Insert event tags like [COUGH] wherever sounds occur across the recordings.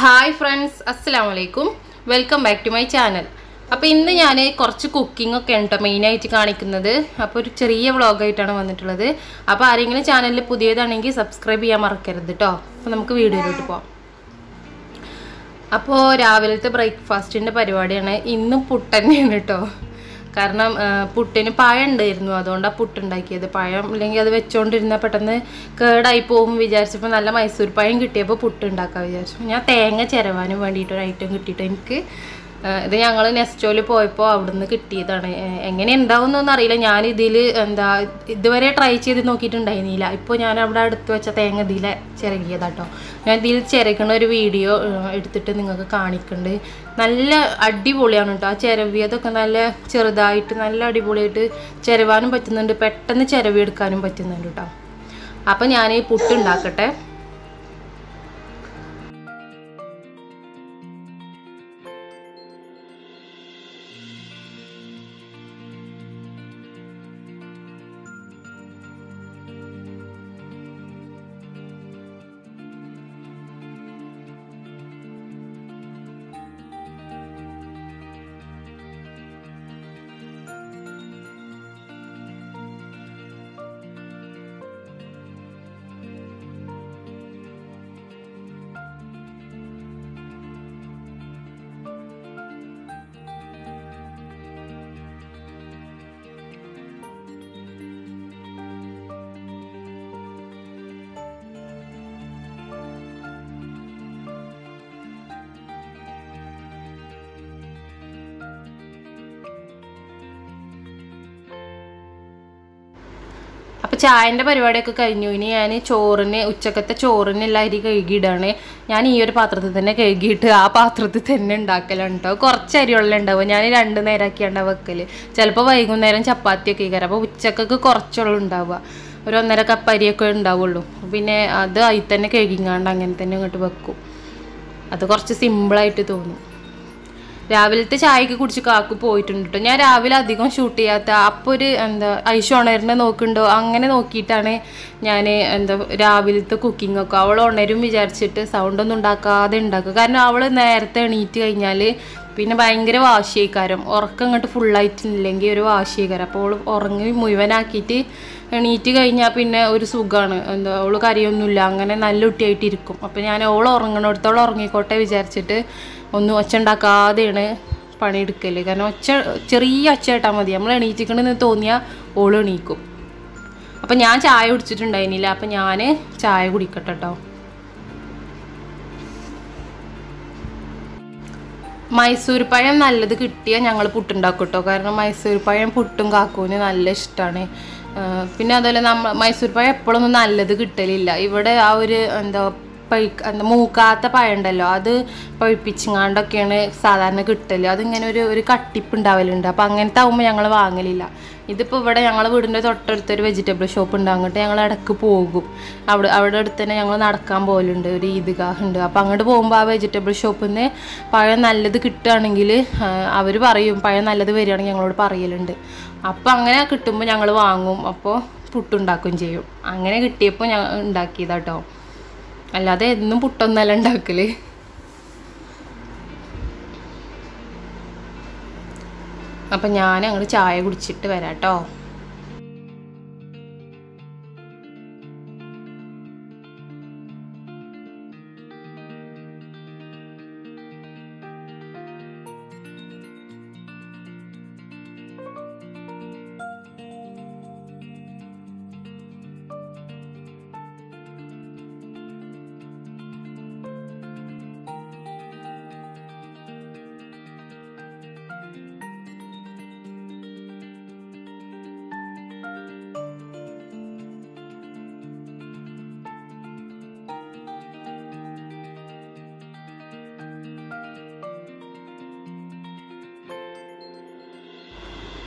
Hi friends അസ്സാം വലൈക്കും welcome back to my channel അപ്പോൾ ഇന്ന് ഞാൻ കുറച്ച് കുക്കിംഗ് ഒക്കെ ഉണ്ട് മെയിനായിട്ട് കാണിക്കുന്നത്. അപ്പോൾ ഒരു ചെറിയ വ്ളോഗായിട്ടാണ് വന്നിട്ടുള്ളത്. അപ്പോൾ ആരെങ്കിലും ചാനലിൽ പുതിയതാണെങ്കിൽ സബ്സ്ക്രൈബ് ചെയ്യാൻ മറക്കരുത് കേട്ടോ അപ്പോൾ നമുക്ക് വീഡിയോയിലോട്ട് പോവാം. അപ്പോൾ രാവിലത്തെ ബ്രേക്ക്ഫാസ്റ്റിന്റെ പരിപാടിയാണ്. ഇന്നും പുട്ടന്നെയാണ് കേട്ടോ കാരണം പുട്ടിന് പഴം ഉണ്ടായിരുന്നു. അതുകൊണ്ടാണ് പുട്ടുണ്ടാക്കിയത് പഴം ഇല്ലെങ്കിൽ അത് വെച്ചുകൊണ്ടിരുന്ന പെട്ടെന്ന് കേടായി പോകും വിചാരിച്ചപ്പോൾ നല്ല മൈസൂർ പഴം കിട്ടിയപ്പോൾ പുട്ട് ഉണ്ടാക്കാൻ വിചാരിച്ചു. ഞാൻ തേങ്ങ ചിരവാനും വേണ്ടിയിട്ട് ഒരു ഐറ്റം കിട്ടിയിട്ട് എനിക്ക്. ഇത് ഞങ്ങൾ നെസ്റ്റോയിൽ പോയപ്പോൾ അവിടുന്ന് കിട്ടിയതാണ്. എങ്ങനെ ഉണ്ടാവുന്നൊന്നും അറിയില്ല. ഞാൻ ഇതിൽ എന്താ ഇതുവരെ ട്രൈ ചെയ്ത് നോക്കിയിട്ടുണ്ടായിരുന്നില്ല. ഇപ്പോൾ ഞാൻ അവിടെ അടുത്ത് വെച്ച തേങ്ങ ഇതിൽ ചിരകിയതാട്ടോ ഞാൻ ഇതിൽ ചിരകണ ഒരു വീഡിയോ എടുത്തിട്ട് നിങ്ങൾക്ക് കാണിക്കുന്നുണ്ട് നല്ല അടിപൊളിയാണ് കേട്ടോ ആ ചിരവിയതൊക്കെ നല്ല ചെറുതായിട്ട് നല്ല അടിപൊളിയായിട്ട് ചിരവാനും പറ്റുന്നുണ്ട്. പെട്ടെന്ന് ചിരവിയെടുക്കാനും പറ്റുന്നുണ്ട് കേട്ടോ അപ്പം ഞാൻ ഈ ചായന്റെ പരിപാടിയൊക്കെ കഴിഞ്ഞു. ഇനി ഞാൻ ചോറിന് ഉച്ചക്കത്തെ ചോറിനുള്ള അരി കഴുകിയിടാണ്. ഞാൻ ഈ ഒരു പാത്രത്തിൽ തന്നെ കഴുകിയിട്ട് ആ പാത്രത്തിൽ തന്നെ ഉണ്ടാക്കലാണ് കേട്ടോ കുറച്ച് അരിയുള്ള ഉണ്ടാവും. ഞാൻ രണ്ട് നേരമാക്കിയാണ് വെക്കൽ ചിലപ്പോൾ വൈകുന്നേരം ചപ്പാത്തിയൊക്കെ കയറും അപ്പോൾ ഉച്ചക്കൊക്കെ കുറച്ചുള്ള ഉണ്ടാവുക. ഒരു ഒന്നര കപ്പ് അരിയൊക്കെ ഉണ്ടാവുള്ളൂ. പിന്നെ അത് അതിൽ തന്നെ കഴുകിങ്ങാണ്ട് അങ്ങനെ തന്നെ ഇങ്ങോട്ട് വെക്കും. അത് കുറച്ച് സിമ്പിളായിട്ട് തോന്നും. രാവിലത്തെ ചായക്ക് കുടിച്ച് കാക്കു പോയിട്ടുണ്ട് കേട്ടോ ഞാൻ രാവിലെ അധികം ഷൂട്ട് ചെയ്യാത്ത അപ്പോൾ ഒരു എന്താ ഐഷ് ഉണരുന്ന നോക്കുന്നുണ്ടോ? അങ്ങനെ നോക്കിയിട്ടാണ് ഞാൻ എന്താ രാവിലത്തെ കുക്കിംഗ് ഒക്കെ. അവൾ ഉണരും വിചാരിച്ചിട്ട് സൗണ്ട് ഒന്നും ഉണ്ടാക്കാതെ ഉണ്ടാക്കുക. കാരണം അവൾ നേരത്തെ എണീറ്റ് കഴിഞ്ഞാൽ പിന്നെ ഭയങ്കര വാശിയേക്കാരം. ഉറക്കം ഇങ്ങോട്ട് ഫുള്ളായിട്ടില്ലെങ്കിൽ ഒരു വാശിയേക്കാരം. അപ്പോൾ അവൾ ഉറങ്ങി മുഴുവനാക്കിയിട്ട് എണീറ്റ് കഴിഞ്ഞാൽ പിന്നെ ഒരു സുഖമാണ് എന്താ അവൾ കരയൊന്നുമില്ല. അങ്ങനെ നല്ല കുട്ടിയായിട്ടിരിക്കും. അപ്പോൾ ഞാൻ അവൾ ഉറങ്ങണോടത്തോളം ഉറങ്ങിക്കോട്ടെ വിചാരിച്ചിട്ട് ഒന്നും ഒച്ച ഉണ്ടാക്കാതെയാണ് പണിയെടുക്കൽ കാരണം ഒച്ച ചെറിയ ഒച്ച മതി. നമ്മൾ എണീറ്റിക്കണമെന്ന് തോന്നിയാൽ ഓൾ എണീക്കും. അപ്പം ഞാൻ ചായ കുടിച്ചിട്ടുണ്ടായിരുന്നില്ല. അപ്പം ഞാൻ ചായ കുടിക്കട്ടെ കേട്ടോ മൈസൂർ പഴം നല്ലത് കിട്ടിയാൽ ഞങ്ങൾ പുട്ടുണ്ടാക്കും കേട്ടോ കാരണം മൈസൂർ പഴം പുട്ടും കാക്കൂന് നല്ല ഇഷ്ടമാണ് പിന്നെ അതുപോലെ നമ്മൾ മൈസൂർ പഴം എപ്പോഴൊന്നും നല്ലത് കിട്ടലില്ല. ഇവിടെ ആ ഒരു എന്താ പഴുക്ക എന്താ മൂക്കാത്ത പഴം ഉണ്ടല്ലോ അത് പഴുപ്പിച്ചിങ്ങാണ്ടൊക്കെയാണ് സാധാരണ കിട്ടൽ. അതിങ്ങനെ ഒരു ഒരു കട്ടിപ്പ് ഉണ്ടാവലുണ്ട്. അപ്പോൾ അങ്ങനത്തെ ആകുമ്പോൾ ഞങ്ങൾ വാങ്ങലില്ല. ഇതിപ്പോൾ ഇവിടെ ഞങ്ങൾ വീടിന്റെ തൊട്ടടുത്ത് ഒരു വെജിറ്റബിൾ ഷോപ്പ് ഉണ്ട്. അങ്ങോട്ട് ഞങ്ങൾ ഇടയ്ക്ക് പോകും. അവിടെ അവിടെ അടുത്ത് തന്നെ ഞങ്ങൾ നടക്കാൻ പോകലുണ്ട് ഒരു ഈദ്ഗാഹ് ഉണ്ട്. അപ്പോൾ അങ്ങോട്ട് പോകുമ്പോൾ ആ വെജിറ്റബിൾ ഷോപ്പിൽ നിന്ന് പഴം നല്ലത് കിട്ടുകയാണെങ്കിൽ അവർ പറയും പഴം നല്ലത് വരികയാണെങ്കിൽ ഞങ്ങളോട് പറയലുണ്ട്. അപ്പോൾ അങ്ങനെ കിട്ടുമ്പോൾ ഞങ്ങൾ വാങ്ങും. അപ്പോൾ പുട്ടുണ്ടാക്കുകയും ചെയ്യും. അങ്ങനെ കിട്ടിയപ്പോൾ ഞാൻ ഉണ്ടാക്കിയതാട്ടോ. അല്ലാതെ എന്നും പുട്ടൊന്നല്ല ഉണ്ടാക്കൽ. അപ്പം ഞാൻ അങ്ങോട്ട് ചായ കുടിച്ചിട്ട് വരാം കേട്ടോ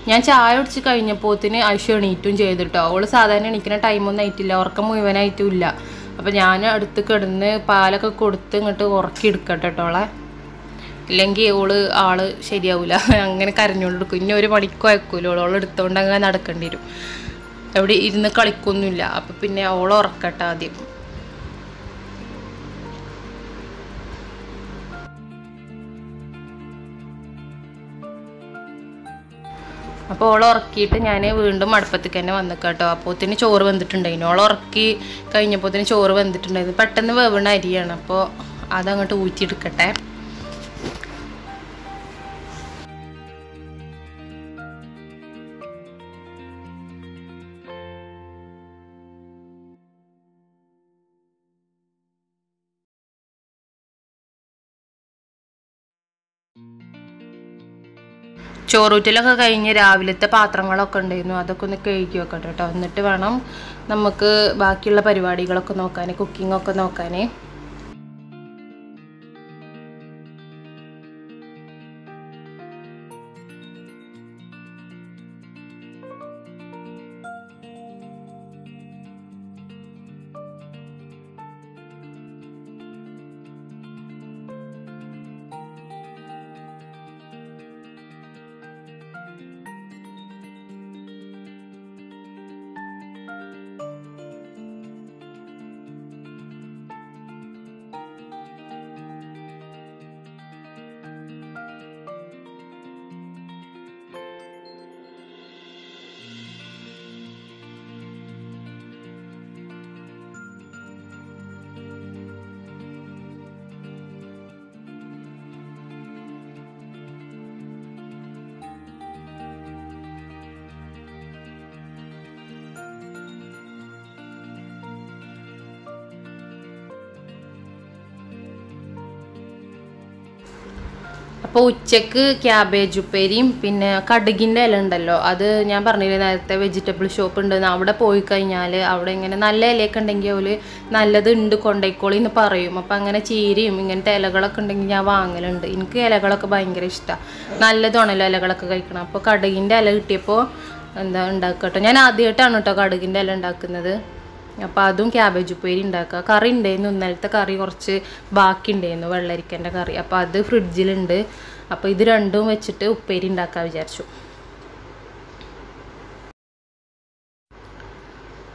ഞാൻ ചായ കുടിച്ച് കഴിഞ്ഞപ്പോത്തിന് ഐഷു എണീറ്റും ചെയ്തിട്ടോ. അവൾ സാധാരണ എണീക്കുന്ന ടൈമൊന്നും ആയിട്ടില്ല. ഉറക്കം മുഴുവനായിട്ടും ഇല്ല. അപ്പം ഞാൻ അടുത്ത് കിടന്ന് പാലൊക്കെ കൊടുത്ത് ഇങ്ങോട്ട് ഉറക്കി എടുക്കട്ടെ കേട്ടോളെ ഇല്ലെങ്കിൽ ഓൾ ആൾ ശരിയാവില്ല [LAUGHS] അങ്ങനെ കരഞ്ഞുകൊണ്ടിരിക്കും ഇനി ഒരു മണിക്കോ അയക്കൂല ഓളോൾ ഓൾ എടുത്തോണ്ട് അങ്ങനെ നടക്കേണ്ടി വരും. എവിടെ ഇരുന്ന് കളിക്കൊന്നുമില്ല. അപ്പം പിന്നെ ഓളെ ഉറക്കട്ടെ ആദ്യം. അപ്പോൾ ഓൾ ഉറക്കിയിട്ട് ഞാൻ വീണ്ടും അടുപ്പത്തേക്ക് തന്നെ വന്നു കേട്ടോ അപ്പോത്തിന് ചോറ് വന്നിട്ടുണ്ടായിരുന്നു ഓൾ ഉറക്കി കഴിഞ്ഞപ്പോത്തിന് ചോറ് വന്നിട്ടുണ്ടായിരുന്നു പെട്ടെന്ന് വേവണ അരിയാണ്. അപ്പോൾ അതങ്ങോട്ട് ഊറ്റിയെടുക്കട്ടെ. ചോറൂറ്റലൊക്കെ കഴിഞ്ഞ് രാവിലത്തെ പാത്രങ്ങളൊക്കെ ഉണ്ടായിരുന്നു. അതൊക്കെ ഒന്ന് കഴുകി വെക്കട്ടെ കേട്ടോ എന്നിട്ട് വേണം നമുക്ക് ബാക്കിയുള്ള പരിപാടികളൊക്കെ നോക്കാൻ കുക്കിംഗ് ഒക്കെ നോക്കാൻ അപ്പോൾ ഉച്ചയ്ക്ക് ക്യാബേജ് ഉപ്പേരിയും പിന്നെ കടുകിന്റെ ഇല ഉണ്ടല്ലോ. അത് ഞാൻ പറഞ്ഞില്ലേ നേരത്തെ വെജിറ്റബിൾ ഷോപ്പ് ഉണ്ടെന്ന്. അവിടെ പോയി കഴിഞ്ഞാൽ അവിടെ ഇങ്ങനെ നല്ല ഇലയൊക്കെ ഉണ്ടെങ്കിൽ അവർ നല്ലത് ഉണ്ട് കൊണ്ടേക്കോളി എന്ന് പറയും. അപ്പം അങ്ങനെ ചീരയും ഇങ്ങനത്തെ ഇലകളൊക്കെ ഉണ്ടെങ്കിൽ ഞാൻ വാങ്ങലുണ്ട്. എനിക്ക് ഇലകളൊക്കെ ഭയങ്കര ഇഷ്ടമാണ് നല്ലതാണല്ലോ ഇലകളൊക്കെ കഴിക്കണം. അപ്പോൾ കടുകിന്റെ ഇല കിട്ടിയപ്പോൾ എന്താ ഉണ്ടാക്കട്ടോ. ഞാൻ ആദ്യമായിട്ടാണ് കേട്ടോ കടുകിന്റെ ഇല ഉണ്ടാക്കുന്നത്. അപ്പോൾ അതും ക്യാബേജ് ഉപ്പേരി ഉണ്ടാക്കുക കറി ഉണ്ടായിരുന്നു ഇന്നലത്തെ കറി കുറച്ച് ബാക്കി ഉണ്ടായിരുന്നു വെള്ളരിക്കന്റെ കറി. അപ്പോൾ അത് ഫ്രിഡ്ജിലുണ്ട്. അപ്പോൾ ഇത് രണ്ടും വെച്ചിട്ട് ഉപ്പേരി ഉണ്ടാക്കാൻ വിചാരിച്ചു.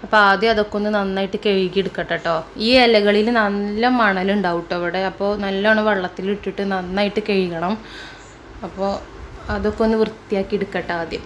അപ്പോൾ ആദ്യം അതൊക്കെ ഒന്ന് നന്നായിട്ട് കഴുകി എടുക്കട്ടോ കേട്ടോ ഈ ഇലകളിൽ നല്ല മണലുണ്ടാവും കേട്ടോ ഇവിടെ? അപ്പോൾ നല്ലോണം വെള്ളത്തിലിട്ടിട്ട് നന്നായിട്ട് കഴുകണം. അപ്പോൾ അതൊക്കെ ഒന്ന് വൃത്തിയാക്കി എടുക്കട്ടെ ആദ്യം.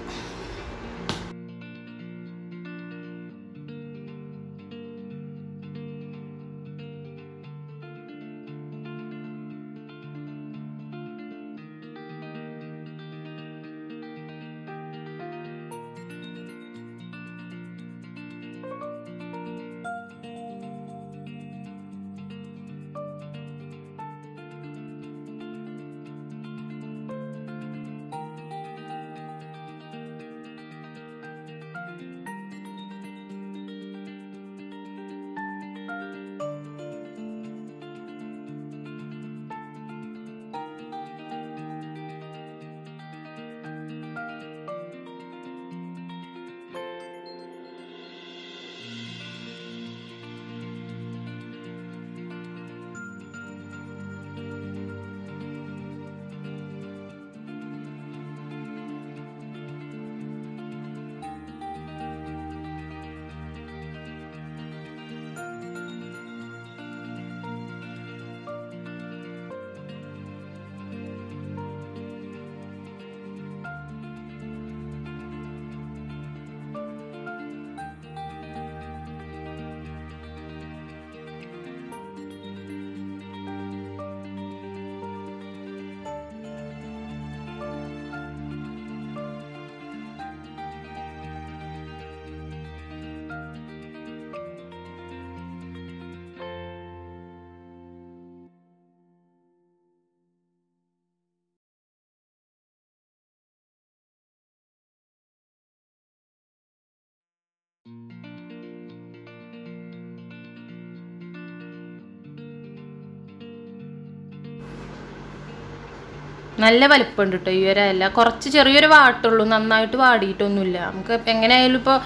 നല്ല വലിപ്പമുണ്ട് കേട്ടോ ഈ ഒരു ഇല. കുറച്ച് ചെറിയൊരു വാട്ടുള്ളൂ നന്നായിട്ട് വാടിയിട്ടൊന്നുമില്ല. നമുക്ക് എങ്ങനെയായാലും ഇപ്പോൾ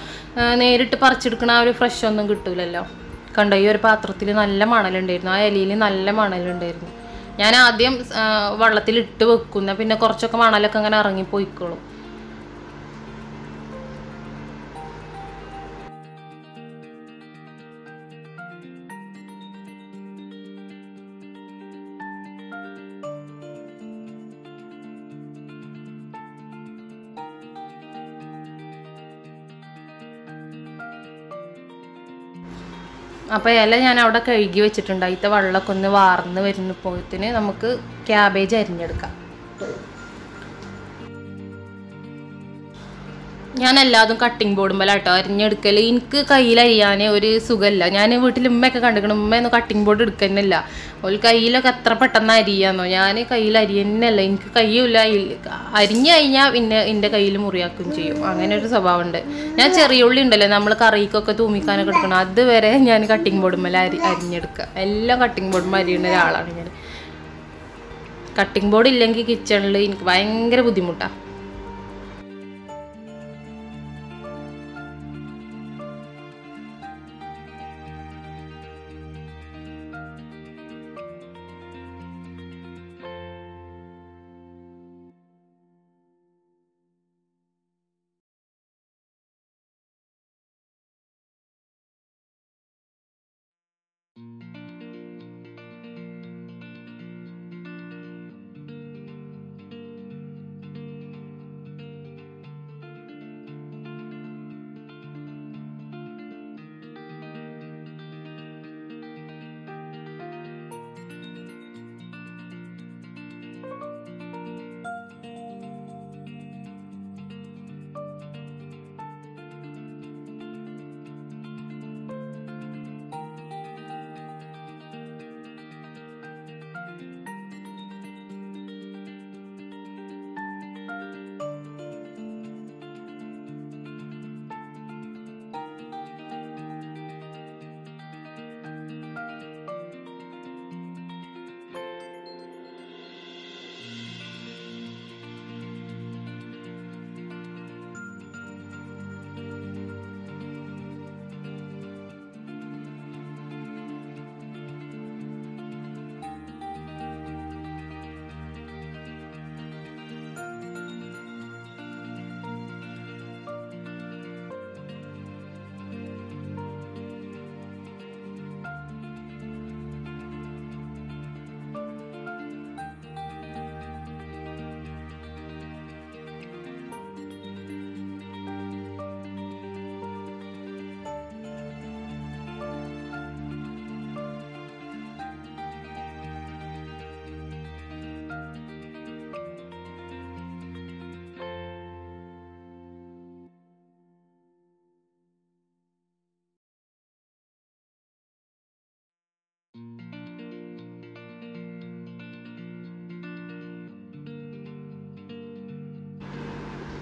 നേരിട്ട് പറിച്ചെടുക്കണ ആ ഒരു ഫ്രഷ് ഒന്നും കിട്ടൂലല്ലോ. കണ്ടോ ഈ ഒരു പാത്രത്തിൽ നല്ല മണലുണ്ടായിരുന്നു. ആ ഇലയിൽ നല്ല മണലുണ്ടായിരുന്നു. ഞാൻ ആദ്യം വെള്ളത്തിൽ ഇട്ട് വെക്കുന്ന പിന്നെ കുറച്ചൊക്കെ മണലൊക്കെ അങ്ങനെ ഇറങ്ങി പോയിക്കോളും അപ്പോൾ ഇല ഞാൻ അവിടെ കഴുകി വെച്ചിട്ടുണ്ട്. അതിത്തെ വെള്ളമൊക്കെ ഒന്ന് വാർന്ന് വരുന്നപ്പോഴത്തിന് നമുക്ക് ക്യാബേജ് അരിഞ്ഞെടുക്കാം. ഞാൻ എല്ലാതും കട്ടിംഗ് ബോർഡുമ്പലാട്ടോ അരിഞ്ഞെടുക്കൽ എനിക്ക് കയ്യിൽ അരിയാൻ ഒരു സുഖമില്ല ഞാൻ വീട്ടിൽ ഉമ്മയൊക്കെ കണ്ടിരിക്കണം ഉമ്മയൊന്നും കട്ടിങ് ബോർഡ് എടുക്കുന്നില്ല. ഒരു കയ്യിലൊക്കെ അത്ര പെട്ടെന്ന് അരിയാന്നോ. ഞാൻ കയ്യിൽ അരിയന്നല്ല എനിക്ക് കയ്യൂല അരിഞ്ഞു കഴിഞ്ഞാൽ പിന്നെ എന്റെ കയ്യിൽ മുറിയാക്കുകയും ചെയ്യും. അങ്ങനെ ഒരു സ്വഭാവമുണ്ട് ഞാൻ ചെറിയ ഉള്ളി ഉണ്ടല്ലോ. നമ്മൾ കറിക്കൊക്കെ തൂമിക്കാനൊക്കെ എടുക്കണം അതുവരെ ഞാൻ കട്ടിംഗ് ബോർഡുമ്മല അരി അരിഞ്ഞെടുക്കുക എല്ലാം കട്ടിങ് ബോർഡുമ്പോൾ അരിയുന്ന ഒരാളാണ് ഞാൻ കട്ടിങ് ബോർഡ് ഇല്ലെങ്കിൽ കിച്ചണിൽ എനിക്ക് ഭയങ്കര ബുദ്ധിമുട്ടാണ്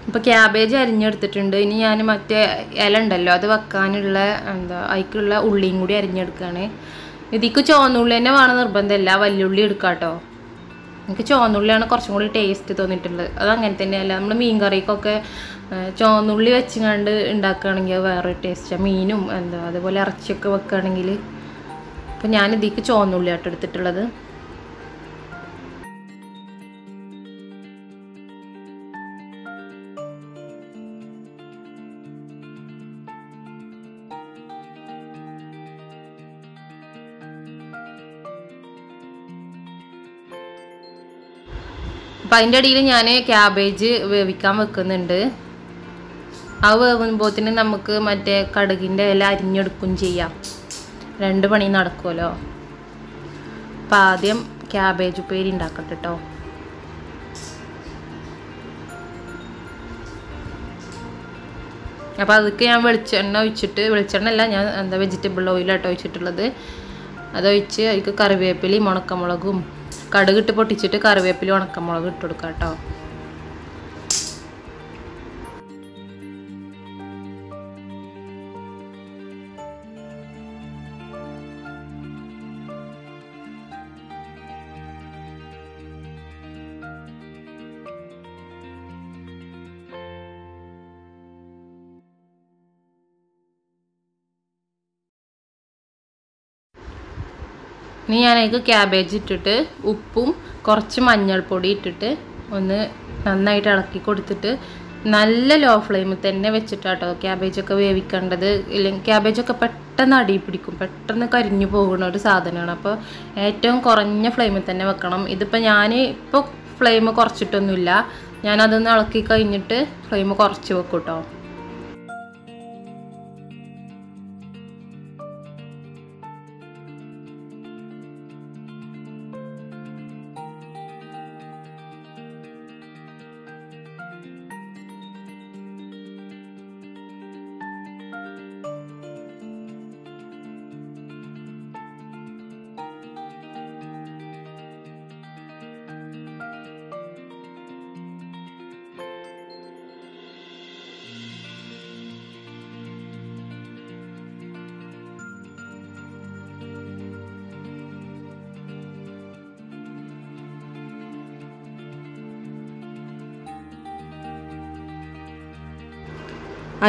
ഇപ്പോൾ ക്യാബേജ് അരിഞ്ഞെടുത്തിട്ടുണ്ട്. ഇനി ഞാൻ മറ്റേ ഇല ഉണ്ടല്ലോ അത് വെക്കാനുള്ള എന്താ അതിക്കുള്ള ഉള്ളിയും കൂടി അരിഞ്ഞെടുക്കുകയാണ് ഇതിക്ക് ചുവന്നുള്ളി തന്നെ വേണം നിർബന്ധമില്ല. വല്യുള്ളി എടുക്കാം കേട്ടോ എനിക്ക് ചുവന്നുള്ളിയാണ് കുറച്ചും കൂടി ടേസ്റ്റ് തോന്നിയിട്ടുള്ളത്. അത് അങ്ങനെ തന്നെയല്ല. നമ്മൾ മീൻ കറിക്കൊക്കെ ചുവന്നുള്ളി വെച്ചുകൊണ്ട് ഉണ്ടാക്കുകയാണെങ്കിൽ വേറെ ടേസ്റ്റാണ് മീനും എന്താ അതുപോലെ ഇറച്ചിയൊക്കെ വെക്കുകയാണെങ്കിൽ. അപ്പം ഞാൻ ഇതിക്ക് ചുവന്നുള്ളി ആട്ടോ എടുത്തിട്ടുള്ളത്. അപ്പം അതിന്റെ ഇടയിൽ ഞാൻ ക്യാബേജ് വേവിക്കാൻ വെക്കുന്നുണ്ട്. ആ വേവുമ്പോത്തിന് നമുക്ക് മറ്റേ കടുകിന്റെ ഇല അരിഞ്ഞെടുക്കും ചെയ്യാം. രണ്ട് പണി നടക്കുമല്ലോ അപ്പം ആദ്യം ക്യാബേജ് ഉപ്പേരി ഉണ്ടാക്കട്ടെ കേട്ടോ അപ്പോൾ അതൊക്കെ ഞാൻ വെളിച്ചെണ്ണ ഒഴിച്ചിട്ട് വെളിച്ചെണ്ണ അല്ല ഞാൻ എന്താ വെജിറ്റബിൾ ഓയിലാട്ടോ ഒഴിച്ചിട്ടുള്ളത്. അതൊഴിച്ച് അതിക്ക് കറിവേപ്പിലയും ഉണക്കമുളകും കടുകിട്ട് പൊട്ടിച്ചിട്ട് കറിവേപ്പില ഉണക്കമുളക് ഇട്ട് കൊടുക്കാം കേട്ടോ ഇനി ഞാനതിലേക്ക് ക്യാബേജ് ഇട്ടിട്ട് ഉപ്പും കുറച്ച് മഞ്ഞൾപ്പൊടി ഇട്ടിട്ട് ഒന്ന് നന്നായിട്ട് ഇളക്കി കൊടുത്തിട്ട് നല്ല ലോ ഫ്ലെയിമിൽ തന്നെ വെച്ചിട്ടാട്ടോ ക്യാബേജൊക്കെ വേവിക്കേണ്ടത്. ഇല്ലെങ്കിൽ ക്യാബേജൊക്കെ പെട്ടെന്ന് അടി പിടിക്കും. പെട്ടെന്ന് കരിഞ്ഞു പോകുന്ന ഒരു സാധനമാണ്. അപ്പോൾ ഏറ്റവും കുറഞ്ഞ ഫ്ലെയിമിൽ തന്നെ വെക്കണം. ഇതിപ്പോൾ ഞാൻ ഇപ്പോൾ ഫ്ലെയിം കുറച്ചിട്ടൊന്നുമില്ല. ഞാനതൊന്ന് ഇളക്കി കഴിഞ്ഞിട്ട് ഫ്ലെയിം കുറച്ച് വെക്കും കേട്ടോ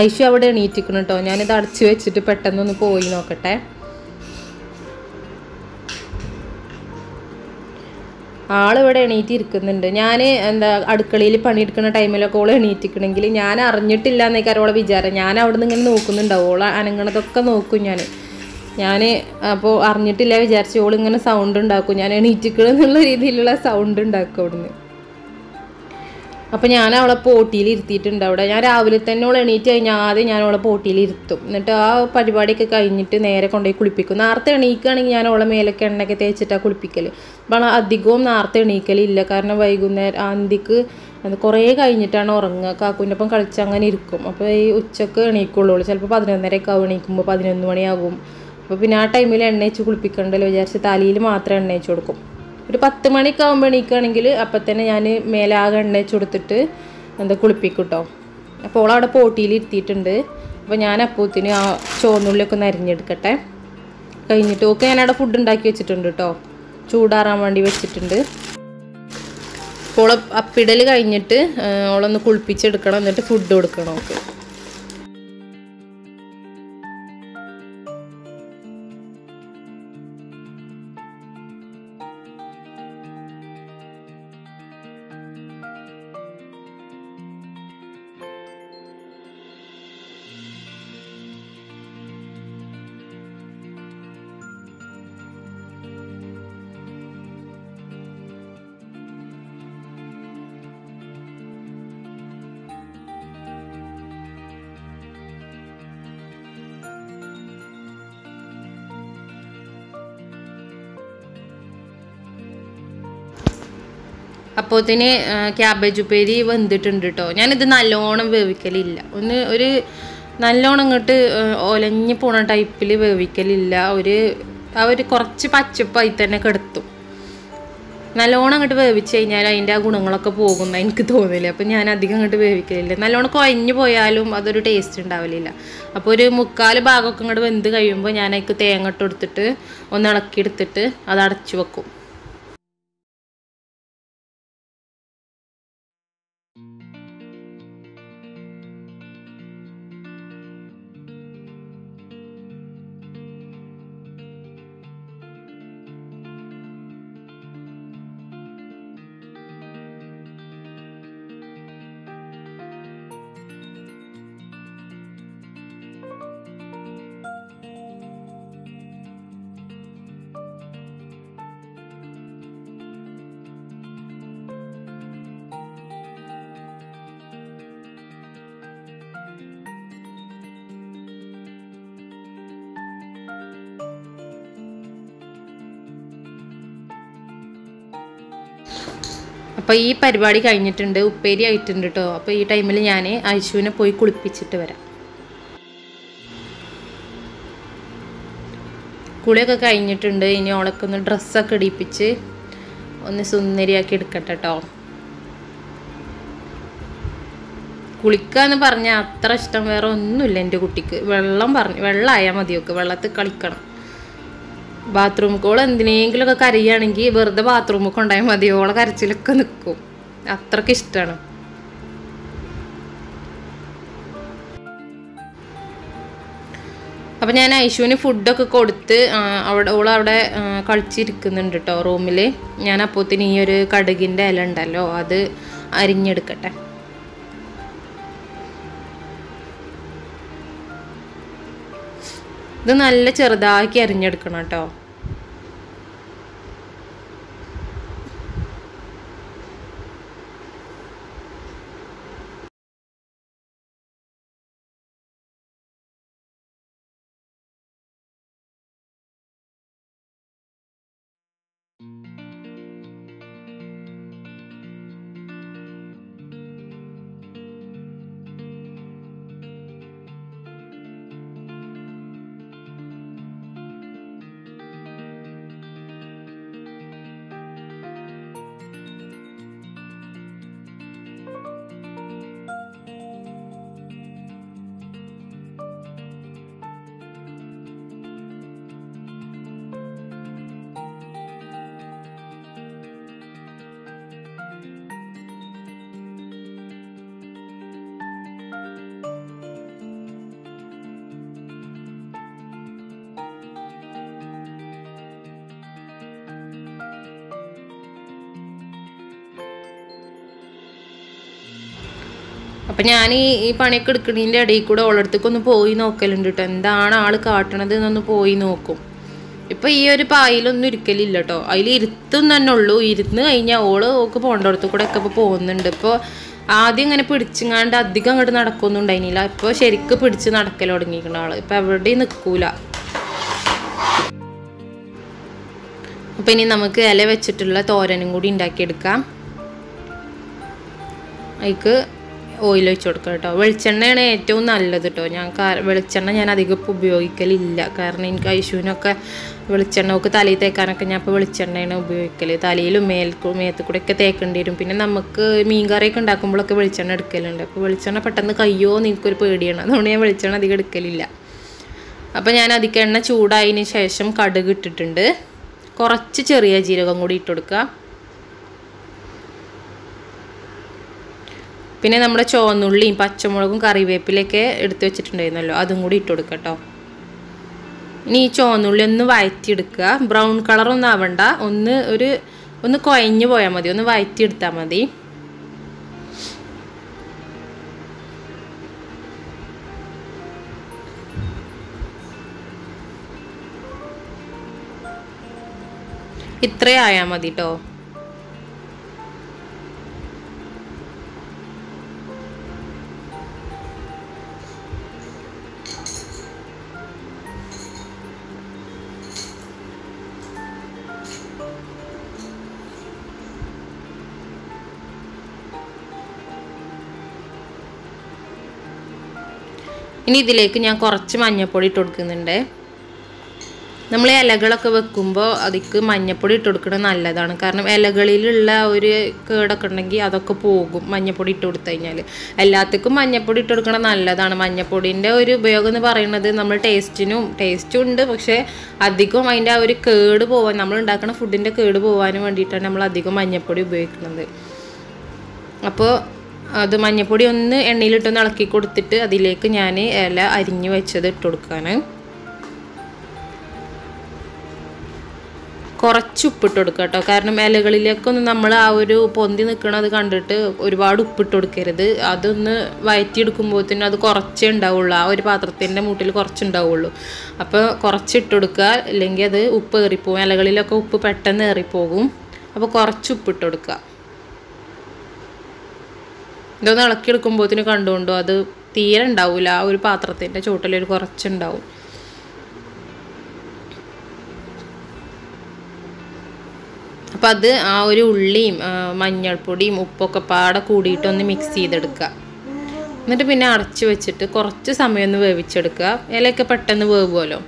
ഐഷു അവിടെ എണീറ്റിക്കണം കേട്ടോ. ഞാനിത് അടച്ചു വെച്ചിട്ട് പെട്ടെന്നൊന്ന് പോയി നോക്കട്ടെ. ആളിവിടെ എണീറ്റിരിക്കുന്നുണ്ട്. ഞാൻ എന്താ അടുക്കളയിൽ പണിയെടുക്കുന്ന ടൈമിലൊക്കെ ഓൾ എണീറ്റിക്കണമെങ്കിൽ ഞാൻ അറിഞ്ഞിട്ടില്ല എന്നേക്കാരം ഓളെ വിചാരം. ഞാൻ അവിടെ നിന്ന് ഇങ്ങനെ നോക്കുന്നുണ്ടാവും. ഓളെ അനങ്ങണതൊക്കെ നോക്കും ഞാൻ ഞാൻ അപ്പോൾ അറിഞ്ഞിട്ടില്ല വിചാരിച്ചു ഓളിങ്ങനെ സൗണ്ട് ഉണ്ടാക്കും. ഞാൻ എണീറ്റിക്കണം എന്നുള്ള രീതിയിലുള്ള സൗണ്ട് ഉണ്ടാക്കും അവിടുന്ന്. അപ്പോൾ ഞാൻ അവളെ പോട്ടിയിൽ ഇരുത്തിയിട്ടുണ്ട് അവിടെ. ഞാൻ രാവിലെ തന്നെ അവൾ എണീറ്റ് കഴിഞ്ഞാൽ ആദ്യം ഞാൻ അവളെ പോട്ടിയിൽ ഇരുത്തും. എന്നിട്ട് ആ പരിപാടിയൊക്കെ കഴിഞ്ഞിട്ട് നേരെ കൊണ്ടുപോയി കുളിപ്പിക്കും. നേരത്തെ എണീക്കുകയാണെങ്കിൽ ഞാൻ അവളെ മേലൊക്കെ എണ്ണയൊക്കെ തേച്ചിട്ടാണ് കുളിപ്പിക്കൽ അപ്പോൾ അധികവും നേരത്തെ എണീക്കലില്ല. കാരണം വൈകുന്നേരം അന്തിക്ക് അത് കുറേ കഴിഞ്ഞിട്ടാണ് ഉറങ്ങുക. കാക്കുവിന്റെ ഒപ്പം കളിച്ച് അങ്ങനെ ഇരിക്കും. അപ്പോൾ ഈ ഉച്ചയ്ക്ക് എണീക്കുള്ളൂ ചിലപ്പോൾ പതിനൊന്നരയൊക്കെ ആവും. എണീക്കുമ്പോൾ പതിനൊന്ന് മണിയാകും. അപ്പോൾ പിന്നെ ആ ടൈമിൽ എണ്ണ വെച്ച് കുളിപ്പിക്കണ്ടല്ലോ വിചാരിച്ച് തലയിൽ മാത്രം എണ്ണ വെച്ച് കൊടുക്കും. ഒരു പത്ത് മണിയൊക്കെ ആകുമ്പോൾ എണീക്കുകയാണെങ്കിൽ അപ്പം തന്നെ ഞാൻ മേലാകെ എണ്ണ വെച്ച് കൊടുത്തിട്ട് എന്താ കുളിപ്പിക്കും കേട്ടോ അപ്പോൾ ഓളവിടെ പോട്ടിയിൽ ഇരുത്തിയിട്ടുണ്ട്. അപ്പോൾ ഞാൻ അപ്പൂത്തിന് ആ ചുവന്നുള്ളിയൊക്കെ നരഞ്ഞെടുക്കട്ടെ കഴിഞ്ഞിട്ട് ഓക്കെ ഞാനവിടെ ഫുഡ് ഉണ്ടാക്കി വെച്ചിട്ടുണ്ട് കേട്ടോ ചൂടാറാൻ വേണ്ടി വെച്ചിട്ടുണ്ട്. അപ്പോൾ അപ്പിടൽ കഴിഞ്ഞിട്ട് ഓളൊന്ന് കുളിപ്പിച്ചെടുക്കണം എന്നിട്ട് ഫുഡ് കൊടുക്കണം ഓക്കെ. അപ്പോത്തിന് ക്യാബേജ് ഉപ്പേരി വെന്തിട്ടുണ്ട് കേട്ടോ ഞാനിത് നല്ലോണം വേവിക്കലില്ല. ഒന്ന് ഒരു നല്ലോണം ഇങ്ങോട്ട് ഒലഞ്ഞു പോണ ടൈപ്പിൽ വേവിക്കലില്ല. ഒരു ആ ഒരു കുറച്ച് പച്ചപ്പായി തന്നെ കെടുത്തും. നല്ലോണം അങ്ങോട്ട് വേവിച്ച് കഴിഞ്ഞാൽ അതിന്റെ ആ ഗുണങ്ങളൊക്കെ പോകുന്ന എനിക്ക് തോന്നില്ല അപ്പം ഞാൻ അധികം അങ്ങോട്ട് വേവിക്കലില്ല. നല്ലോണം കുഴഞ്ഞു പോയാലും അതൊരു ടേസ്റ്റ് ഉണ്ടാവലില്ല. അപ്പോൾ ഒരു മുക്കാൽ ഭാഗമൊക്കെ അങ്ങോട്ട് വെന്ത് കഴിയുമ്പോൾ ഞാൻ അതിക്ക് തേങ്ങ ഇട്ട് കൊടുത്തിട്ട് ഒന്ന് ഇളക്കിയെടുത്തിട്ട് അത് അടച്ചു വെക്കും. അപ്പോൾ ഈ പരിപാടി കഴിഞ്ഞിട്ടുണ്ട് ഉപ്പേരി ആയിട്ടുണ്ട് കേട്ടോ അപ്പോൾ ഈ ടൈമിൽ ഞാൻ ഐശുവിനെ പോയി കുളിപ്പിച്ചിട്ട് വരാം. കുളിയൊക്കെ കഴിഞ്ഞിട്ടുണ്ട്. ഇനി ഓളൊക്കെ ഒന്ന് ഡ്രസ്സൊക്കെ ഇടിപ്പിച്ച് ഒന്ന് സുന്ദരിയാക്കി എടുക്കട്ടെ കേട്ടോ കുളിക്കുക എന്ന് പറഞ്ഞാൽ അത്ര ഇഷ്ടം വേറെ ഒന്നുമില്ല എന്റെ കുട്ടിക്ക്. വെള്ളം പറഞ്ഞു വെള്ളമായാൽ മതിയൊക്കെ. വെള്ളത്തിൽ കളിക്കണം. ബാത്റൂമിൽ ഓൾ എന്തിനെങ്കിലുമൊക്കെ കരയുകയാണെങ്കിൽ വെറുതെ ബാത്റൂമിൽ ഉണ്ടായാൽ മതി. ഓളെ കരച്ചിലൊക്കെ നിൽക്കും അത്രയ്ക്ക് ഇഷ്ടമാണ് അപ്പം ഞാൻ ഐശുവിന് ഫുഡൊക്കെ കൊടുത്ത് അവിടെ ഓൾ അവിടെ കളിച്ചിരിക്കുന്നുണ്ട് കേട്ടോ റൂമിൽ ഞാൻ അപ്പോത്തിന് ഈ ഒരു കടുകിന്റെ ഇല ഉണ്ടല്ലോ അത് അരിഞ്ഞെടുക്കട്ടെ. ഇത് നല്ല ചെറുതാക്കി അരിഞ്ഞെടുക്കണം കേട്ടോ. അപ്പം ഞാൻ ഈ ഈ പണിയൊക്കെ എടുക്കുന്നതിന്റെ ഇടയിൽ കൂടെ ഓളടുത്തേക്ക് ഒന്ന് പോയി നോക്കലുണ്ട് കേട്ടോ എന്താണ് ആൾ കാട്ടണത് എന്നൊന്ന് പോയി നോക്കും. ഇപ്പം ഈ ഒരു പായലൊന്നും ഇരിക്കലില്ല കേട്ടോ അതിൽ ഇരുത്തും തന്നെ ഉള്ളൂ. ഇരുന്ന് കഴിഞ്ഞാൽ ഓൾ ഓക്ക് പോകേണ്ടടത്ത് കൂടെ ഒക്കെ ഇപ്പോൾ പോകുന്നുണ്ട്. ഇപ്പോൾ ആദ്യം ഇങ്ങനെ പിടിച്ചിങ്ങാണ്ട് അധികം അങ്ങോട്ട് നടക്കൊന്നും ഉണ്ടായിരുന്നില്ല ഇപ്പോൾ ശരിക്ക് പിടിച്ച് നടക്കൽ തുടങ്ങിയിരിക്കുന്ന ആൾ ഇപ്പം എവിടെയും നിൽക്കൂല അപ്പം ഇനി നമുക്ക് ഇല വെച്ചിട്ടുള്ള തോരനും കൂടി ഉണ്ടാക്കിയെടുക്കാം. അതിക്ക് ഓയിൽ ഒഴിച്ച് കൊടുക്കുക കേട്ടോ. വെളിച്ചെണ്ണയാണ് ഏറ്റവും നല്ലത് കേട്ടോ. ഞാൻ വെളിച്ചെണ്ണ ഞാൻ അധികം ഉപയോഗിക്കലില്ല. കാരണം എനിക്ക് ഐശുവിനൊക്കെ വെളിച്ചെണ്ണ ഒക്കെ തലയിൽ തേക്കാനൊക്കെ ഞാൻ ഇപ്പോൾ വെളിച്ചെണ്ണയാണ് ഉപയോഗിക്കൽ തലയിലും മേൽക്കും മേത്ത് കൂടെ ഒക്കെ തേക്കേണ്ടി വരും. പിന്നെ നമുക്ക് മീൻ കറിയൊക്കെ ഉണ്ടാക്കുമ്പോഴൊക്കെ വെളിച്ചെണ്ണ എടുക്കലുണ്ട്. അപ്പോൾ വെളിച്ചെണ്ണ പെട്ടെന്ന് കയ്യോ എനിക്കൊരു പേടിയാണ്. അതുകൊണ്ട് ഞാൻ വെളിച്ചെണ്ണ അധികം എടുക്കലില്ല. അപ്പോൾ ഞാൻ അധികം എണ്ണ ചൂടായതിന് ശേഷം കടുക് ഇട്ടിട്ടുണ്ട്. കുറച്ച് ചെറിയ ജീരകം കൂടി ഇട്ട് കൊടുക്കുക. പിന്നെ നമ്മുടെ ചുവന്നുള്ളിയും പച്ചമുളകും കറിവേപ്പിലൊക്കെ എടുത്ത് വെച്ചിട്ടുണ്ടായിരുന്നല്ലോ. അതും കൂടി ഇട്ട് കൊടുക്കുക കേട്ടോ ഇനി ഈ ചുവന്നുള്ളി ഒന്ന് വഴറ്റിയെടുക്കുക ബ്രൗൺ കളറൊന്നും ആവണ്ട. ഒന്ന് ഒരു ഒന്ന് കുഴഞ്ഞു പോയാൽ മതി. ഒന്ന് വഴറ്റിയെടുത്താൽ മതി. ഇത്രയായാൽ മതി കേട്ടോ ഇനി ഇതിലേക്ക് ഞാൻ കുറച്ച് മഞ്ഞൾപ്പൊടി ഇട്ട് കൊടുക്കുന്നുണ്ട്. നമ്മൾ ഇലകളൊക്കെ വെക്കുമ്പോൾ അതിക്ക് മഞ്ഞൾപ്പൊടി ഇട്ട് കൊടുക്കുന്നത് നല്ലതാണ്. കാരണം ഇലകളിലുള്ള ഒരു കേടൊക്കെ ഉണ്ടെങ്കിൽ അതൊക്കെ പോകും മഞ്ഞൾപ്പൊടി ഇട്ട് കൊടുത്തു കഴിഞ്ഞാൽ എല്ലാത്തിക്കും മഞ്ഞൾപ്പൊടി ഇട്ട് കൊടുക്കുന്നത് നല്ലതാണ്. മഞ്ഞൾപ്പൊടിന്റെ ഒരു ഉപയോഗം എന്ന് പറയുന്നത് നമ്മൾ ടേസ്റ്റിനും ടേസ്റ്റും ഉണ്ട്. പക്ഷേ അധികം അതിന്റെ ആ ഒരു കേട് പോവാൻ നമ്മൾ ഉണ്ടാക്കുന്ന ഫുഡിന്റെ കേട് പോകാനും വേണ്ടിയിട്ടാണ് നമ്മൾ അധികം മഞ്ഞൾപ്പൊടി ഉപയോഗിക്കുന്നത്. അപ്പോൾ അത് മഞ്ഞപ്പൊടി ഒന്ന് എണ്ണയിലിട്ടൊന്ന് ഇളക്കി കൊടുത്തിട്ട് അതിലേക്ക് ഞാൻ ഇല അരിഞ്ഞു വെച്ചത് ഇട്ട് കൊടുക്കുകയാണ് കുറച്ച് ഉപ്പിട്ട് കൊടുക്കുക കേട്ടോ കാരണം ഇലകളിലേക്കൊന്ന് നമ്മൾ ആ ഒരു പൊന്തി നിൽക്കണത് കണ്ടിട്ട് ഒരുപാട് ഉപ്പിട്ട് കൊടുക്കരുത്. അതൊന്ന് വയറ്റിയെടുക്കുമ്പോഴത്തേനും അത് കുറച്ചേ ഉണ്ടാവുള്ളൂ. ആ ഒരു പാത്രത്തിന്റെ മൂട്ടിൽ കുറച്ചുണ്ടാവുള്ളൂ അപ്പോൾ കുറച്ച് ഇട്ട് കൊടുക്കുക. അല്ലെങ്കിൽ അത് ഉപ്പ് കയറിപ്പോകും ഇലകളിലൊക്കെ ഉപ്പ് പെട്ടെന്ന് ഏറിപ്പോകും അപ്പോൾ കുറച്ച് ഉപ്പിട്ട് കൊടുക്കുക. ഇതൊന്ന് ഇളക്കിയെടുക്കുമ്പോഴത്തേന് കണ്ടുകൊണ്ടോ അത് തീരെ ഉണ്ടാവില്ല ആ ഒരു പാത്രത്തിന്റെ ചുവട്ടിലൊരു കുറച്ചുണ്ടാവും. അപ്പം അത് ആ ഒരു ഉള്ളിയും മഞ്ഞൾപ്പൊടിയും ഉപ്പൊക്കെ പാടെ കൂടിയിട്ടൊന്ന് മിക്സ് ചെയ്തെടുക്കുക. എന്നിട്ട് പിന്നെ അടച്ചു വെച്ചിട്ട് കുറച്ച് സമയം ഒന്ന് വേവിച്ചെടുക്കുക. ഇലയൊക്കെ പെട്ടെന്ന് വേവുമല്ലോ.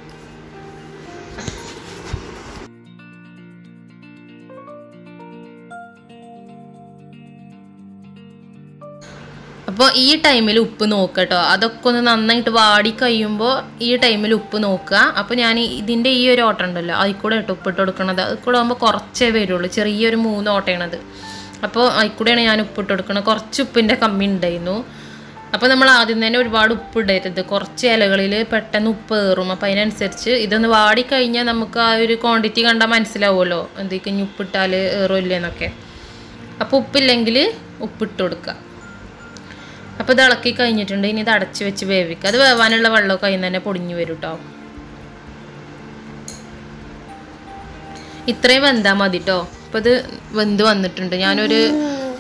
അപ്പോൾ ഈ ടൈമിൽ ഉപ്പ് നോക്കുക കേട്ടോ അതൊക്കെ ഒന്ന് നന്നായിട്ട് വാടി കഴിയുമ്പോൾ ഈ ടൈമിൽ ഉപ്പ് നോക്കുക. അപ്പോൾ ഞാൻ ഇതിന്റെ ഈ ഒരു ഓട്ടം ഉണ്ടല്ലോ അതിൽ കൂടെ കേട്ടോ ഉപ്പിട്ട് കൊടുക്കണത്. അതിൽ കൂടെ ആകുമ്പോൾ കുറച്ചേ വരുള്ളൂ ചെറിയൊരു മൂന്ന് ഓട്ടയാണത്. അപ്പോൾ അതിൽ കൂടെയാണ് ഞാൻ ഉപ്പിട്ട് കൊടുക്കുന്നത് കുറച്ച് ഉപ്പിന്റെ കമ്മി ഉണ്ടായിരുന്നു. അപ്പോൾ നമ്മൾ ആദ്യം തന്നെ ഒരുപാട് ഉപ്പ് ഇടരുത്. കുറച്ച് ഇലകളിൽ പെട്ടെന്ന് ഉപ്പ് കയറും. അപ്പോൾ അതിനനുസരിച്ച് ഇതൊന്ന് വാടി കഴിഞ്ഞാൽ നമുക്ക് ആ ഒരു ക്വാണ്ടിറ്റി കണ്ടാൽ മനസ്സിലാവുമല്ലോ. എന്തൊക്കെ ഇനി ഉപ്പിട്ടാൽ ഏറുമില്ലെന്നൊക്കെ അപ്പോൾ ഉപ്പില്ലെങ്കിൽ ഉപ്പിട്ട് കൊടുക്കുക. അപ്പോൾ ഇത് ഇളക്കി കഴിഞ്ഞിട്ടുണ്ട്. ഇനി ഇത് അടച്ച് വെച്ച് വേവിക്കുക അത് വേവാനുള്ള വെള്ളമൊക്കെ അതിന് തന്നെ പൊടിഞ്ഞു വരും കേട്ടോ ഇത്രയും വെന്താൽ മതി കേട്ടോ അപ്പോൾ ഇത് വെന്ത് വന്നിട്ടുണ്ട്. ഞാനൊരു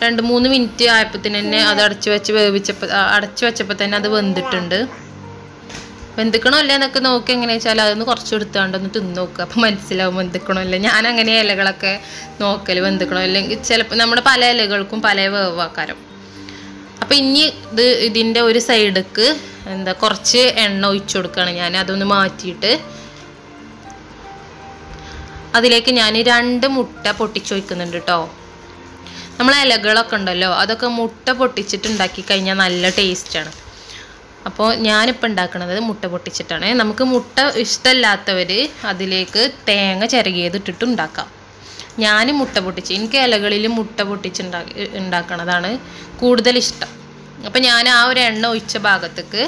രണ്ട് മൂന്ന് മിനിറ്റ് ആയപ്പോഴത്തേന് തന്നെ അത് അടച്ച് വെച്ച് വേവിച്ചപ്പോൾ അടച്ചു വെച്ചപ്പോൾ തന്നെ അത് വെന്തിട്ടുണ്ട്. വെന്തിക്കണോ അല്ലേ എന്നൊക്കെ നോക്കി എങ്ങനെയാ വെച്ചാൽ അതൊന്ന് കുറച്ച് എടുത്താണ്ട് ഒന്ന് തിന്ന് നോക്കുക അപ്പോൾ മനസ്സിലാവും വെന്തിക്കണോ അല്ലേ ഞാൻ അങ്ങനെ ഇലകളൊക്കെ നോക്കൽ വെന്തിക്കണോ അല്ലെങ്കിൽ ചിലപ്പോൾ നമ്മുടെ പല ഇലകൾക്കും പല വേവാക്കാരം അപ്പം ഇനി ഇത് ഇതിന്റെ ഒരു സൈഡിക്ക് എന്താ കുറച്ച് എണ്ണ ഒഴിച്ചു കൊടുക്കുകയാണ് ഞാൻ. അതൊന്ന് മാറ്റിയിട്ട് അതിലേക്ക് ഞാൻ രണ്ട് മുട്ട പൊട്ടിച്ചു വയ്ക്കുന്നുണ്ട് കേട്ടോ നമ്മൾ ഇലകളൊക്കെ ഉണ്ടല്ലോ അതൊക്കെ മുട്ട പൊട്ടിച്ചിട്ട് ഉണ്ടാക്കി കഴിഞ്ഞാൽ നല്ല ടേസ്റ്റാണ് അപ്പോൾ ഞാനിപ്പോൾ ഉണ്ടാക്കുന്നത് മുട്ട പൊട്ടിച്ചിട്ടാണ്. നമുക്ക് മുട്ട ഇഷ്ടമല്ലാത്തവർ അതിലേക്ക് തേങ്ങ ചിരകിയത് ഇട്ടിട്ട് ഉണ്ടാക്കാം. ഞാൻ മുട്ട പൊട്ടിച്ച് എനിക്ക് ഇലകളിൽ മുട്ട പൊട്ടിച്ച് ഉണ്ടാക്കണതാണ് കൂടുതൽ ഇഷ്ടം. അപ്പം ഞാൻ ആ ഒരു എണ്ണ ഒഴിച്ച ഭാഗത്തേക്ക്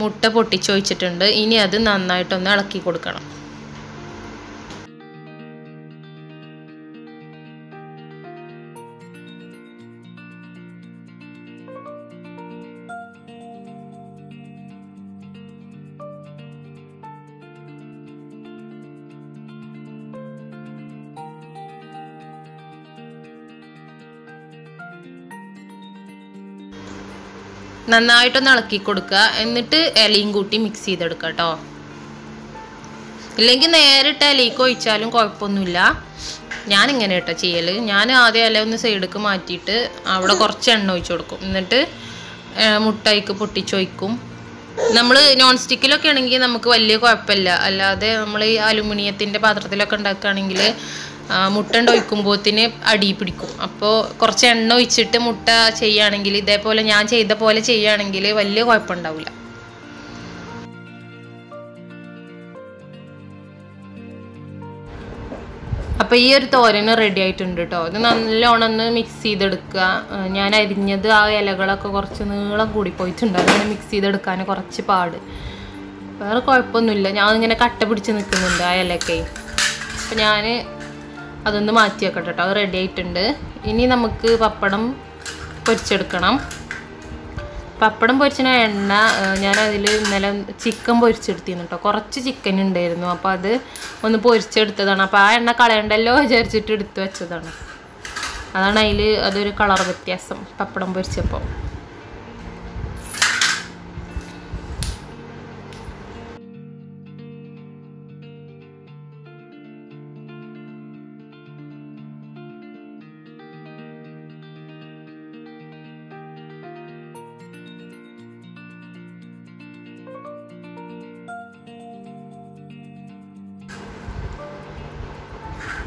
മുട്ട പൊട്ടിച്ചൊഴിച്ചിട്ടുണ്ട്. ഇനി അത് നന്നായിട്ടൊന്ന് ഇളക്കി കൊടുക്കണം. നന്നായിട്ടൊന്ന് ഇളക്കി കൊടുക്കുക. എന്നിട്ട് ഇലയും കൂട്ടി മിക്സ് ചെയ്തെടുക്കുക കേട്ടോ ഇല്ലെങ്കിൽ നേരിട്ട് ഇലയ്ക്ക് ഒഴിച്ചാലും കുഴപ്പമൊന്നുമില്ല. ഞാൻ ഇങ്ങനെ കേട്ടോ ചെയ്യൽ ഞാൻ ആദ്യം ഇല ഒന്ന് സൈഡിലേക്ക് മാറ്റിയിട്ട് അവിടെ കുറച്ച് എണ്ണ ഒഴിച്ചു കൊടുക്കും. എന്നിട്ട് മുട്ടയ്ക്ക് പൊട്ടിച്ചൊഴിക്കും നമ്മൾ നോൺ സ്റ്റിക്കിലൊക്കെ ആണെങ്കിൽ നമുക്ക് വലിയ കുഴപ്പമില്ല. അല്ലാതെ നമ്മൾ ഈ അലുമിനിയത്തിന്റെ പാത്രത്തിലൊക്കെ ഉണ്ടാക്കുകയാണെങ്കിൽ മുട്ട ഒഴിക്കുമ്പോത്തിന് അടി പിടിക്കും. അപ്പോൾ കുറച്ച് എണ്ണ ഒഴിച്ചിട്ട് മുട്ട ചെയ്യുകയാണെങ്കിൽ ഇതേപോലെ ഞാൻ ചെയ്ത പോലെ ചെയ്യുകയാണെങ്കിൽ വലിയ കുഴപ്പമുണ്ടാവില്ല. അപ്പോൾ ഈ ഒരു തോരന് റെഡി ആയിട്ടുണ്ട് കേട്ടോ ഇത് നല്ലോണം ഒന്ന് മിക്സ് ചെയ്തെടുക്കുക. ഞാൻ അരിഞ്ഞത് ആ ഇലകളൊക്കെ കുറച്ച് നീളം കൂടി പോയിട്ടുണ്ട് അതാണ് മിക്സ് ചെയ്തെടുക്കാൻ കുറച്ച് പാട്. വേറെ കുഴപ്പമൊന്നുമില്ല. ഞാൻ ഇങ്ങനെ കട്ട പിടിച്ച് നിൽക്കുന്നുണ്ട് ആ ഇലയൊക്കെ. അപ്പം ഞാൻ അതൊന്ന് മാറ്റി വെക്കട്ടെ കേട്ടോ. അത് റെഡി ആയിട്ടുണ്ട്. ഇനി നമുക്ക് പപ്പടം പൊരിച്ചെടുക്കണം. പപ്പടം പൊരിച്ചിന എണ്ണ ഞാൻ അതിൽ ഇന്നലെ ചിക്കൻ പൊരിച്ചെടുത്തിരുന്നു കേട്ടോ. കുറച്ച് ചിക്കൻ ഉണ്ടായിരുന്നു. അപ്പോൾ അത് ഒന്ന് പൊരിച്ചെടുത്തതാണ്. അപ്പോൾ ആ എണ്ണ കളയണ്ടല്ലോ വിചാരിച്ചിട്ട് എടുത്തു വെച്ചതാണ്. അതാണ് അതിൽ അതൊരു കളർ വ്യത്യാസം പപ്പടം പൊരിച്ചപ്പോൾ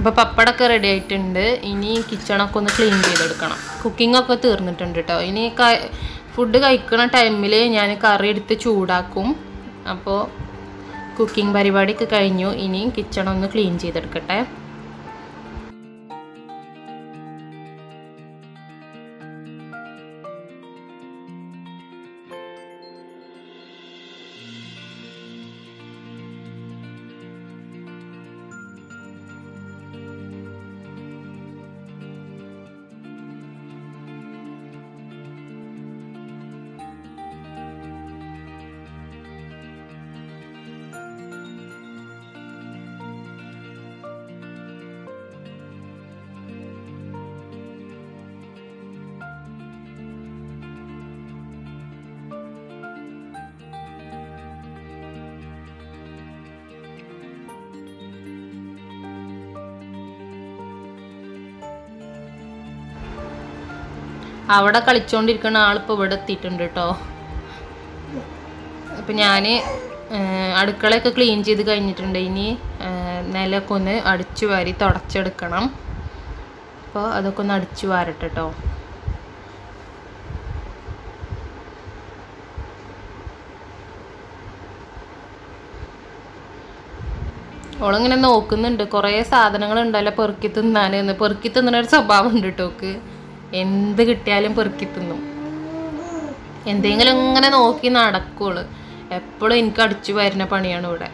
അപ്പോൾ പപ്പടമൊക്കെ റെഡി ആയിട്ടുണ്ട്. ഇനി കിച്ചണൊക്കെ ഒന്ന് ക്ലീൻ ചെയ്തെടുക്കണം. കുക്കിംഗ് ഒക്കെ തീർന്നിട്ടുണ്ട് കേട്ടോ ഇനി ഫുഡ് കഴിക്കുന്ന ടൈമിൽ ഞാൻ കറി എടുത്ത് ചൂടാക്കും. അപ്പോൾ കുക്കിംഗ് പരിപാടിയൊക്കെ കഴിഞ്ഞു. ഇനി കിച്ചണൊന്ന് ക്ലീൻ ചെയ്തെടുക്കട്ടെ. അവിടെ കളിച്ചുകൊണ്ടിരിക്കുന്ന ആളിപ്പോൾ ഇവിടെ എത്തിയിട്ടുണ്ട് കേട്ടോ അപ്പം ഞാൻ അടുക്കളയൊക്കെ ക്ലീൻ ചെയ്ത് കഴിഞ്ഞിട്ടുണ്ട്. ഇനി നിലമൊക്കെ ഒന്ന് അടിച്ചു വാരി തുടച്ചെടുക്കണം. അപ്പോൾ അതൊക്കെ ഒന്ന് അടിച്ചു വാരട്ടെ കേട്ടോ ഓളിങ്ങനെ നോക്കുന്നുണ്ട്. കുറേ സാധനങ്ങൾ ഉണ്ടല്ലോ പെറുക്കി തിന്നാൻ പെറുക്കി തിന്നണ ഒരു സ്വഭാവം ഉണ്ട് കേട്ടോ ഓക്ക്. എന്ത് കിട്ടിയാലും പെറുക്കി തിന്നും. എന്തെങ്കിലും ഇങ്ങനെ നോക്കി നടക്കുള്ളു. എപ്പോഴും എനിക്ക് അടിച്ചു വരുന്ന പണിയാണ് ഇവിടെ.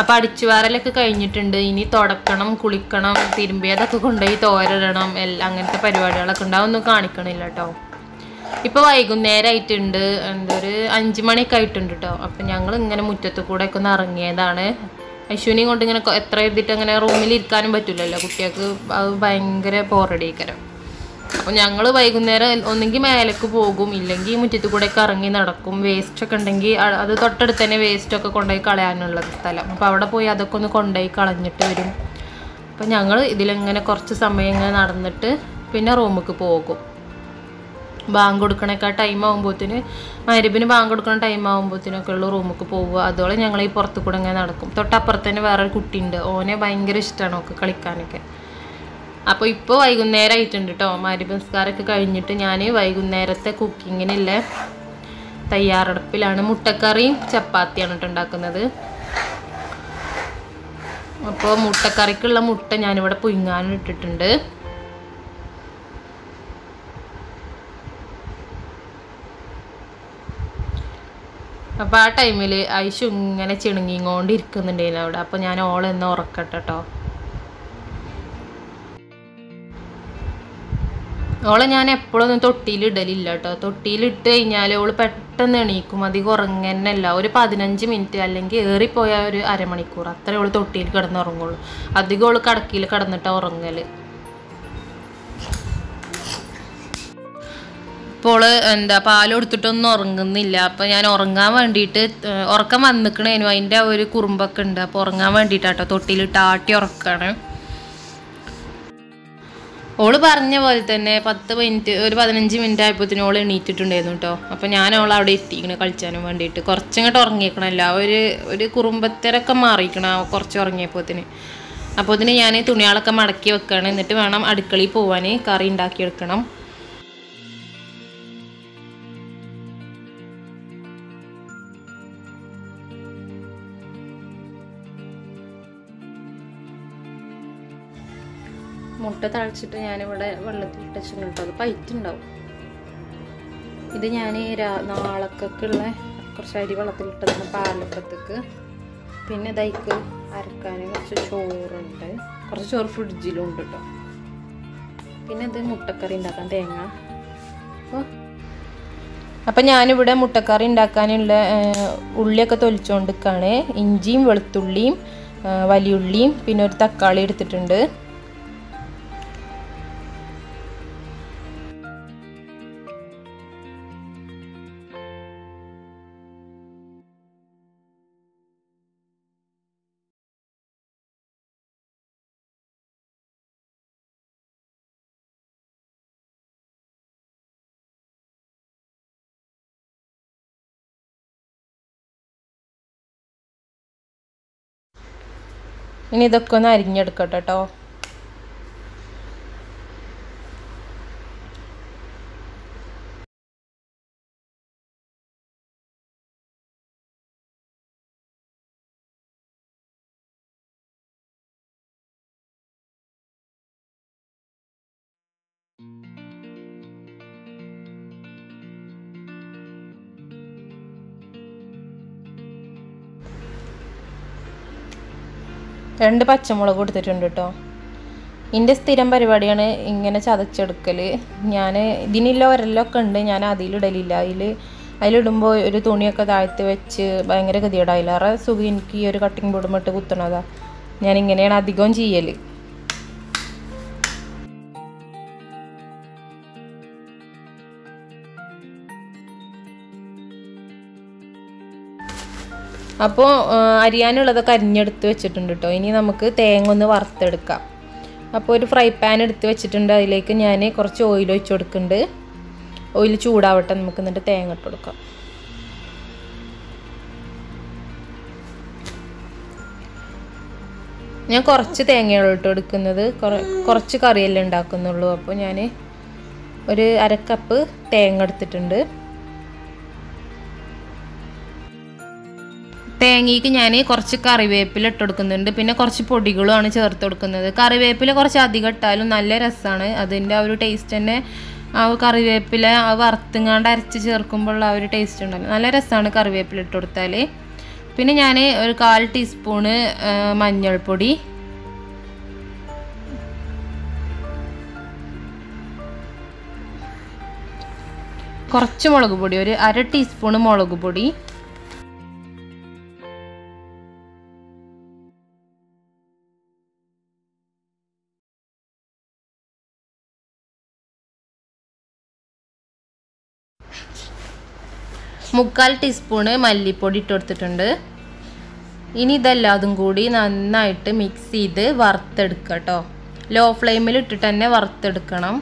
അപ്പം അടിച്ചുവാറലൊക്കെ കഴിഞ്ഞിട്ടുണ്ട്. ഇനി തുടക്കണം കുളിക്കണം തിരുമ്പിയതൊക്കെ കൊണ്ടുപോയി തോരടണം എല്ലാം അങ്ങനത്തെ പരിപാടികളൊക്കെ ഉണ്ടാവും ഒന്നും കാണിക്കണില്ല കേട്ടോ ഇപ്പോൾ വൈകുന്നേരം ആയിട്ടുണ്ട് എന്താ ഒരു അഞ്ച് മണിയൊക്കെ ആയിട്ടുണ്ട് കേട്ടോ അപ്പം ഞങ്ങൾ ഇങ്ങനെ മുറ്റത്ത് കൂടെ ഒക്കെ ഒന്ന് ഇറങ്ങിയതാണ്. അശ്വിനെയും കൊണ്ട് ഇങ്ങനെ എത്ര എഴുതിയിട്ട് അങ്ങനെ റൂമിൽ ഇരിക്കാനും പറ്റില്ലല്ലോ കുട്ടികൾക്ക് അത് ഭയങ്കര ബോറടിക്കരം അപ്പോൾ ഞങ്ങൾ വൈകുന്നേരം ഒന്നെങ്കിൽ മേലേക്ക് പോകും. ഇല്ലെങ്കിൽ മുറ്റത്ത് കൂടെ ഒക്കെ ഇറങ്ങി നടക്കും. വേസ്റ്റ് ഒക്കെ ഉണ്ടെങ്കിൽ അത് തൊട്ടടുത്ത് തന്നെ വേസ്റ്റ് ഒക്കെ കൊണ്ടുപോയി കളയാനുള്ള സ്ഥലം. അപ്പോൾ അവിടെ പോയി അതൊക്കെ ഒന്ന് കൊണ്ടുപോയി കളഞ്ഞിട്ട് വരും. അപ്പോൾ ഞങ്ങൾ ഇതിലിങ്ങനെ കുറച്ച് സമയം ഇങ്ങനെ നടന്നിട്ട് പിന്നെ റൂമിലേക്ക് പോകും. ബാങ്ക് കൊടുക്കണൊക്കെ ടൈം ആകുമ്പോഴത്തേന് മരുബിന് ബാങ്ക് കൊടുക്കണ ടൈം ആകുമ്പോഴത്തേനൊക്കെ ഉള്ള റൂമിലേക്ക് പോവുക. അതോടെ ഞങ്ങൾ ഈ പുറത്തു കൂടെ ഇങ്ങനെ നടക്കും. തൊട്ടപ്പുറത്ത് തന്നെ വേറൊരു കുട്ടിയുണ്ട്. ഓനെ ഭയങ്കര ഇഷ്ടമാണ് ഒക്കെ കളിക്കാനൊക്കെ. അപ്പോൾ ഇപ്പോൾ വൈകുന്നേരം ആയിട്ടുണ്ട് കേട്ടോ മാരി നിസ്കാരമൊക്കെ കഴിഞ്ഞിട്ട് ഞാൻ വൈകുന്നേരത്തെ കുക്കിങ്ങിനുള്ള തയ്യാറെടുപ്പിലാണ് മുട്ടക്കറിയും ചപ്പാത്തിയാണ് കേട്ടോ ഉണ്ടാക്കുന്നത്. അപ്പോൾ മുട്ടക്കറിക്കുള്ള മുട്ട ഞാനിവിടെ പുഴുങ്ങാനും ഇട്ടിട്ടുണ്ട്. അപ്പോൾ ആ ടൈമിൽ ഐശു ഇങ്ങനെ ചിണുങ്ങിങ്ങോണ്ടിരിക്കുന്നുണ്ടായിരുന്നു അവിടെ. അപ്പോൾ ഞാൻ ഓളെന്ന് ഉറക്കട്ടെ കേട്ടോ ഓളെ ഞാൻ എപ്പോഴൊന്നും തൊട്ടിയിൽ ഇടലില്ല കേട്ടോ. തൊട്ടിയിൽ ഇട്ട് കഴിഞ്ഞാൽ ഓൾ പെട്ടെന്ന് എണീക്കും. അധികം ഉറങ്ങന്നല്ല ഒരു പതിനഞ്ച് മിനിറ്റ് അല്ലെങ്കിൽ ഏറിപ്പോയ ഒരു അരമണിക്കൂർ. അത്രേ ഓൾ തൊട്ടിയിൽ കിടന്നുറങ്ങുള്ളൂ. അധികം ഓൾ കടക്കിയിൽ കിടന്നിട്ടാണ് ഉറങ്ങൽ. ഇപ്പോൾ എന്താ പാൽ കൊടുത്തിട്ടൊന്നും ഉറങ്ങുന്നില്ല. അപ്പം ഞാൻ ഉറങ്ങാൻ വേണ്ടിയിട്ട് ഉറക്കം വന്നിക്കണേനു. അതിന്റെ ഒരു കുറുമ്പൊക്കെ ഉണ്ട്. അപ്പോൾ ഉറങ്ങാൻ വേണ്ടിയിട്ടാട്ടോ തൊട്ടിയിലിട്ട് ആട്ടി ഉറക്കാണ്. ഓൾ പറഞ്ഞ പോലെ തന്നെ പത്ത് മിനിറ്റ് ഒരു പതിനഞ്ച് മിനിറ്റ് ആയപ്പോഴത്തേനും ഓൾ എണീറ്റിട്ടുണ്ടായിരുന്നു കേട്ടോ അപ്പം ഞാൻ ഓൾ അവിടെ എത്തിക്കണേ കളിച്ചാനും വേണ്ടിയിട്ട്. കുറച്ചിങ്ങോട്ട് ഉറങ്ങിയേക്കണല്ല ഒരു ഒരു കുറുമ്പത്തരൊക്കെ മാറിയിക്കണ കുറച്ച് ഉറങ്ങിയപ്പോത്തിന് അപ്പോൾ ഇതിന് ഞാൻ തുണികളൊക്കെ മടക്കി വെക്കണം. എന്നിട്ട് വേണം അടുക്കളയിൽ പോവാൻ കറി ഉണ്ടാക്കിയെടുക്കണം. മുട്ട തളിച്ചിട്ട് ഞാനിവിടെ വെള്ളത്തിൽ ഇട്ടിട്ടുണ്ട് കേട്ടോ അത് പൈറ്റുണ്ടാവും. ഇത് ഞാൻ നാളക്കൊക്കെയുള്ള കുറച്ച് അരി വെള്ളത്തിൽ വെള്ളത്തിലിട്ടതാണ് പാലപ്പത്തേക്ക് പിന്നെ ദൈക്ക് അരക്കാൻ കുറച്ച് ചോറുണ്ട്. കുറച്ച് ചോറ് ഫ്രിഡ്ജിലും ഉണ്ട് കേട്ടോ പിന്നെ ഇത് മുട്ടക്കറി ഉണ്ടാക്കാൻ തേങ്ങ. അപ്പോൾ അപ്പം ഞാനിവിടെ മുട്ടക്കറി ഉണ്ടാക്കാനുള്ള ഉള്ളിയൊക്കെ തൊലിച്ചുകൊണ്ടിരിക്കുകയാണ് ഇഞ്ചിയും വെളുത്തുള്ളിയും വലിയുള്ളിയും പിന്നെ ഒരു തക്കാളി എടുത്തിട്ടുണ്ട്. ഇനി ഇതൊക്കെ ഒന്ന് അരിഞ്ഞെടുക്കട്ടെ കേട്ടോ രണ്ട് പച്ചമുളക് കൊടുത്തിട്ടുണ്ട് കേട്ടോ എന്റെ സ്ഥിരം പരിപാടിയാണ് ഇങ്ങനെ ചതച്ചെടുക്കൽ ഞാൻ ഇതിനില്ല ഒരലൊക്കെ ഉണ്ട് ഞാൻ അതിലിടലില്ല അതിൽ അതിലിടുമ്പോൾ ഒരു തുണിയൊക്കെ താഴ്ത്തി വെച്ച് ഭയങ്കര ഗതികേടായില്ല. അറ സുഖം എനിക്ക് ഈ ഒരു കട്ടിങ് ബോർഡ് മട്ട് കുത്തണതാണ് ഞാൻ ഇങ്ങനെയാണ് അധികം ചെയ്യൽ അപ്പോൾ അരിയാനുള്ളതൊക്കെ അരിഞ്ഞെടുത്ത് വെച്ചിട്ടുണ്ട് കേട്ടോ ഇനി നമുക്ക് തേങ്ങ ഒന്ന് വറുത്തെടുക്കാം. അപ്പോൾ ഒരു ഫ്രൈ പാൻ എടുത്ത് വെച്ചിട്ടുണ്ട്. അതിലേക്ക് ഞാൻ കുറച്ച് ഓയിൽ ഒഴിച്ച് കൊടുക്കുന്നുണ്ട്. ഓയിൽ ചൂടാവട്ടെ നമുക്ക് എന്നിട്ട് തേങ്ങ ഇട്ട് കൊടുക്കാം. ഞാൻ കുറച്ച് തേങ്ങയാണ് ഇട്ട് കൊടുക്കുന്നത് കുറച്ച് കറിയല്ലേ ഉണ്ടാക്കുന്നുള്ളൂ. അപ്പോൾ ഞാൻ ഒരു അരക്കപ്പ് തേങ്ങ എടുത്തിട്ടുണ്ട്. തേങ്ങയ്ക്ക് ഞാൻ കുറച്ച് കറിവേപ്പില ഇട്ട് കൊടുക്കുന്നുണ്ട്. പിന്നെ കുറച്ച് പൊടികളുമാണ് ചേർത്ത് കൊടുക്കുന്നത്. കറിവേപ്പില കുറച്ച് അധികം ഇട്ടാലും നല്ല രസമാണ് അതിന്റെ ആ ഒരു ടേസ്റ്റ് തന്നെ ആ കറിവേപ്പില ആ വറുത്തുങ്ങാണ്ട് അരച്ച് ചേർക്കുമ്പോഴുള്ള ആ ഒരു ടേസ്റ്റ് ഉണ്ടല്ലോ. നല്ല രസമാണ് കറിവേപ്പില ഇട്ട് കൊടുത്താൽ പിന്നെ ഞാൻ ഒരു കാൽ ടീസ്പൂണ് മഞ്ഞൾപ്പൊടി. കുറച്ച് മുളക് പൊടി ഒരു അര ടീസ്പൂണ് മുളക് പൊടി. മുക്കാൽ ടീസ്പൂണ് മല്ലിപ്പൊടി ഇട്ട് കൊടുത്തിട്ടുണ്ട്. ഇനി ഇതെല്ലാതും കൂടി നന്നായിട്ട് മിക്സ് ചെയ്ത് വറുത്തെടുക്കുക കേട്ടോ ലോ ഫ്ലെയിമിൽ ഇട്ടിട്ട് തന്നെ വറുത്തെടുക്കണം.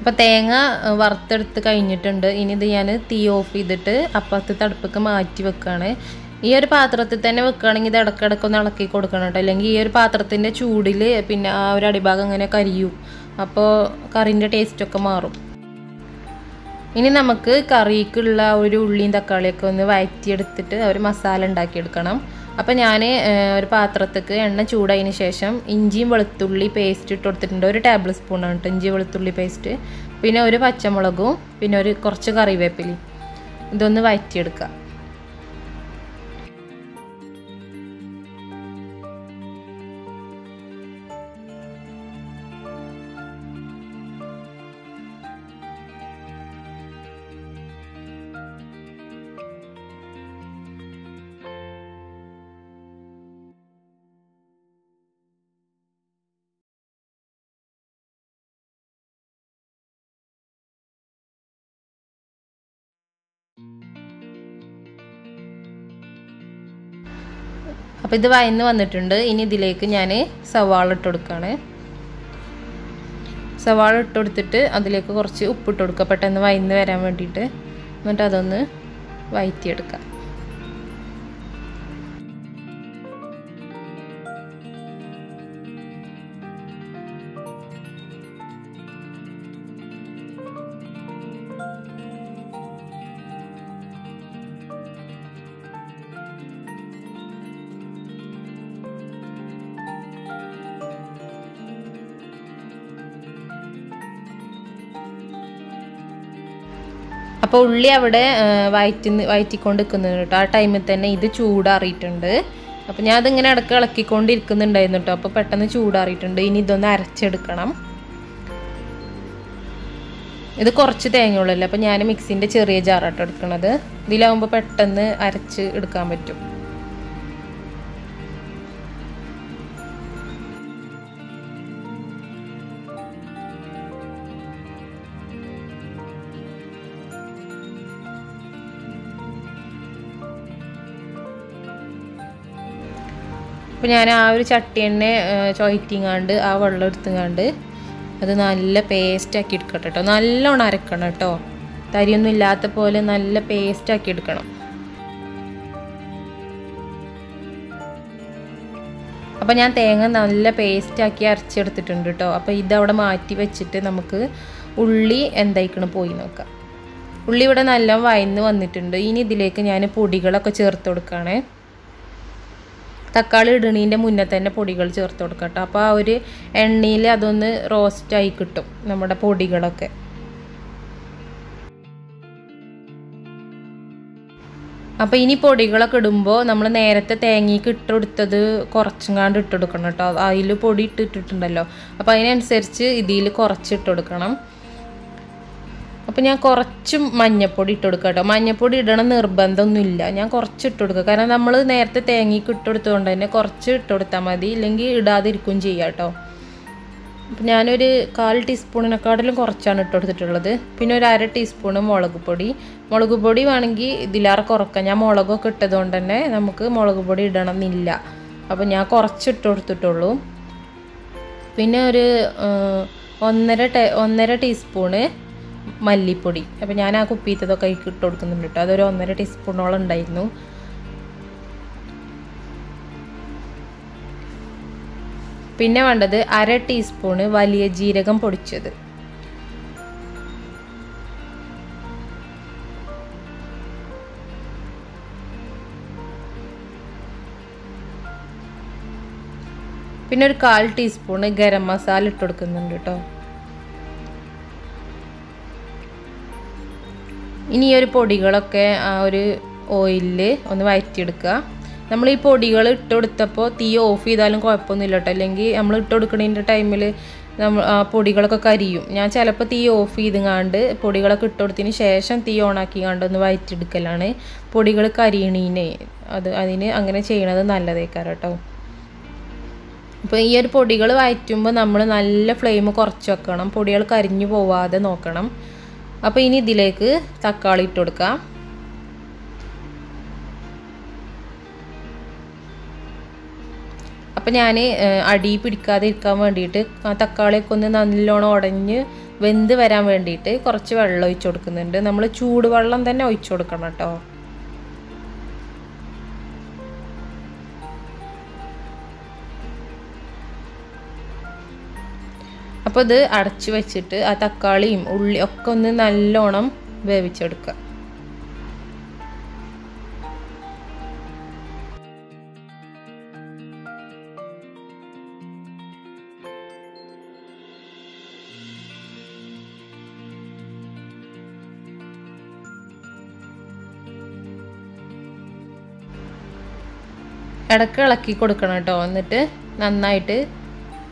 അപ്പോൾ തേങ്ങ വറുത്തെടുത്ത് കഴിഞ്ഞിട്ടുണ്ട്. ഇനി ഇത് ഞാൻ തീ ഓഫ് ചെയ്തിട്ട് അപ്പുറത്ത് തടുപ്പൊക്കെ മാറ്റി വെക്കുകയാണ് ഈ ഒരു പാത്രത്തിൽ തന്നെ വെക്കുകയാണെങ്കിൽ ഇത് ഇടയ്ക്കിടയ്ക്ക് ഒന്ന് ഇളക്കി കൊടുക്കണം കേട്ടോ. അല്ലെങ്കിൽ ഈ ഒരു പാത്രത്തിന്റെ ചൂടിൽ പിന്നെ ആ ഒരു അടിഭാഗം അങ്ങനെ കരിയും. അപ്പോൾ കറിന്റെ ടേസ്റ്റൊക്കെ മാറും. ഇനി നമുക്ക് കറിക്കുള്ള ഒരു ഉള്ളിയും തക്കാളിയൊക്കെ ഒന്ന് വഴറ്റിയെടുത്തിട്ട് ഒരു മസാല ഉണ്ടാക്കിയെടുക്കണം. അപ്പോൾ ഞാൻ ഒരു പാത്രത്തേക്ക് എണ്ണ ചൂടായതിന് ശേഷം ഇഞ്ചിയും വെളുത്തുള്ളി പേസ്റ്റ് ഇട്ട് കൊടുത്തിട്ടുണ്ട്. ഒരു ടേബിൾ സ്പൂണാണ് കേട്ടോ ഇഞ്ചി വെളുത്തുള്ളി പേസ്റ്റ് പിന്നെ ഒരു പച്ചമുളകും പിന്നെ ഒരു കുറച്ച് കറിവേപ്പിലയും. ഇതൊന്ന് വഴറ്റിയെടുക്കുക അപ്പോൾ ഇത് വയന്ന് വന്നിട്ടുണ്ട്. ഇനി ഇതിലേക്ക് ഞാൻ സവാള ഇട്ട് കൊടുക്കുകയാണ് സവാള ഇട്ട് കൊടുത്തിട്ട് അതിലേക്ക് കുറച്ച് ഉപ്പിട്ട് കൊടുക്കുക പെട്ടെന്ന് വയന്ന് വരാൻ വേണ്ടിയിട്ട്. എന്നിട്ട് അതൊന്ന് വയറ്റിയെടുക്കാം. അപ്പോൾ ഉള്ളി അവിടെ വയറ്റി വയറ്റിക്കൊണ്ട് നിൽക്കുന്നുണ്ട് കേട്ടോ. ആ ടൈമിൽ തന്നെ ഇത് ചൂടാറിയിട്ടുണ്ട്. അപ്പോൾ ഞാൻ അതിങ്ങനെ ഇടയ്ക്ക് ഇളക്കിക്കൊണ്ടിരിക്കുന്നുണ്ടായിരുന്നു കേട്ടോ. അപ്പോൾ പെട്ടെന്ന് ചൂടാറിയിട്ടുണ്ട്. ഇനി ഇതൊന്ന് അരച്ചെടുക്കണം. ഇത് കുറച്ച് തേങ്ങയുള്ളല്ലോ? അപ്പോൾ ഞാൻ മിക്സിന്റെ ചെറിയ ജാറാട്ടോ എടുക്കണത്. ഇതിലാവുമ്പോൾ പെട്ടെന്ന് അരച്ച് എടുക്കാൻ പറ്റും. അപ്പോൾ ഞാൻ ആ ഒരു ചട്ടി എണ്ണ ചൊയറ്റിങ്ങാണ്ട് ആ വെള്ളം എടുത്തുങ്ങാണ്ട് അത് നല്ല പേസ്റ്റ് ആക്കി എടുക്കട്ടെ കേട്ടോ നല്ലോണം അരക്കണം കേട്ടോ തരിയൊന്നും ഇല്ലാത്ത പോലെ നല്ല പേസ്റ്റ് ആക്കി എടുക്കണം. അപ്പോൾ ഞാൻ തേങ്ങ നല്ല പേസ്റ്റ് ആക്കി അരച്ചെടുത്തിട്ടുണ്ട് കേട്ടോ അപ്പോൾ ഇതവിടെ മാറ്റി വെച്ചിട്ട് നമുക്ക് ഉള്ളി എന്തായിക്കണം പോയി നോക്കാം. ഉള്ളി ഇവിടെ നല്ല വയന്ന് വന്നിട്ടുണ്ട്. ഇനി ഇതിലേക്ക് ഞാൻ പൊടികളൊക്കെ ചേർത്ത് കൊടുക്കുകയാണേ തക്കാളി ഇടണീന്റെ മുന്നേ തന്നെ പൊടികൾ ചേർത്ത് കൊടുക്കുക കേട്ടോ. അപ്പോൾ ആ ഒരു എണ്ണയിൽ അതൊന്ന് റോസ്റ്റായി കിട്ടും നമ്മുടെ പൊടികളൊക്കെ. അപ്പോൾ ഇനി പൊടികളൊക്കെ ഇടുമ്പോൾ നമ്മൾ നേരത്തെ തേങ്ങയ്ക്ക് ഇട്ടെടുത്തത് കുറച്ചും കാണ്ട് ഇട്ടെടുക്കണം കേട്ടോ. അതിൽ പൊടി ഇട്ടിട്ടുണ്ടല്ലോ അപ്പോൾ അതിനനുസരിച്ച് ഇതിൽ കുറച്ച് ഇട്ടെടുക്കണം അപ്പോൾ ഞാൻ കുറച്ചും മഞ്ഞപ്പൊടി ഇട്ട് കൊടുക്കുക കേട്ടോ. മഞ്ഞപ്പൊടി ഇടണം നിർബന്ധമൊന്നുമില്ല. ഞാൻ കുറച്ച് ഇട്ട് കൊടുക്കുക കാരണം നമ്മൾ നേരത്തെ തേങ്ങയ്ക്ക് ഇട്ട് കൊടുത്തുകൊണ്ട് തന്നെ കുറച്ച് ഇട്ട് കൊടുത്താൽ മതി. ഇല്ലെങ്കിൽ ഇടാതിരിക്കും ചെയ്യാം കേട്ടോ. അപ്പം ഞാനൊരു കാൽ ടീസ്പൂണിനെക്കാട്ടിലും കുറച്ചാണ് ഇട്ട് കൊടുത്തിട്ടുള്ളത്. പിന്നെ ഒരു അര ടീസ്പൂണ് മുളക് പൊടി. മുളക് പൊടി വേണമെങ്കിൽ ഇതിലാറെ കുറക്കാം. ഞാൻ മുളകൊക്കെ ഇട്ടതുകൊണ്ട് തന്നെ നമുക്ക് മുളക് പൊടി ഇടണം എന്നില്ല അപ്പോൾ ഞാൻ കുറച്ച് ഇട്ട് കൊടുത്തിട്ടുള്ളൂ. പിന്നെ ഒരു ഒന്നര ടേ ഒന്നര ടീസ്പൂണ് മല്ലിപ്പൊടി. അപ്പോൾ ഞാൻ ആ കുപ്പിത്തതൊക്കെ ഇട്ട് കൊടുക്കുന്നുണ്ട് കേട്ടോ. അതൊരു ഒന്നര ടീസ്പൂണോളം ഉണ്ടായിരുന്നു. പിന്നെ വേണ്ടത് അര ടീസ്പൂണ് വലിയ ജീരകം പൊടിച്ചത്. പിന്നെ ഒരു കാൽ ടീസ്പൂണ് ഗരം മസാല ഇട്ട് കൊടുക്കുന്നുണ്ട് കേട്ടോ. ഇനി ഈ ഒരു പൊടികളൊക്കെ ആ ഒരു ഓയിലിൽ ഒന്ന് വഴറ്റിയെടുക്കുക നമ്മൾ ഈ പൊടികൾ ഇട്ട് കൊടുത്തപ്പോൾ തീ ഓഫ് ചെയ്താലും കുഴപ്പമൊന്നുമില്ല കേട്ടോ. അല്ലെങ്കിൽ നമ്മൾ ഇട്ട് കൊടുക്കുന്നതിന്റെ ടൈമിൽ നമ്മൾ പൊടികളൊക്കെ കരിയും. ഞാൻ ചിലപ്പോൾ തീ ഓഫ് ചെയ്തുങ്ങാണ്ട് പൊടികളൊക്കെ ഇട്ട് കൊടുത്തതിന് ശേഷം തീ ഓണാക്കി കണ്ട് ഒന്ന് വയറ്റിയെടുക്കലാണ്. പൊടികൾ കരിയണീനെ. അത് അതിന് അങ്ങനെ ചെയ്യണത് നല്ലതേക്കാരം കേട്ടോ. അപ്പോൾ ഈ ഒരു പൊടികൾ വയറ്റുമ്പോൾ നമ്മൾ നല്ല ഫ്ലെയിം കുറച്ച് വെക്കണം. പൊടികൾ കരിഞ്ഞു പോവാതെ നോക്കണം. അപ്പോൾ ഇനി ഇതിലേക്ക് തക്കാളി ഇട്ട് കൊടുക്കാം. അപ്പം ഞാൻ അടി പിടിക്കാതെ ഇരിക്കാൻ വേണ്ടിയിട്ട് ആ തക്കാളിയൊക്കെ ഒന്ന് നല്ലോണം ഉടഞ്ഞ് വെന്ത് വരാൻ വേണ്ടിയിട്ട് കുറച്ച് വെള്ളം ഒഴിച്ചു കൊടുക്കുന്നുണ്ട്. നമ്മൾ ചൂടുവെള്ളം തന്നെ ഒഴിച്ചു കൊടുക്കണം കേട്ടോ. അപ്പോൾ ഇത് അടച്ചു വെച്ചിട്ട് ആ തക്കാളിയും ഉള്ളി ഒക്കെ ഒന്ന് നല്ലോണം വേവിച്ചെടുക്കുക. ഇടയ്ക്ക് ഇളക്കി കൊടുക്കണം കേട്ടോ. എന്നിട്ട് നന്നായിട്ട്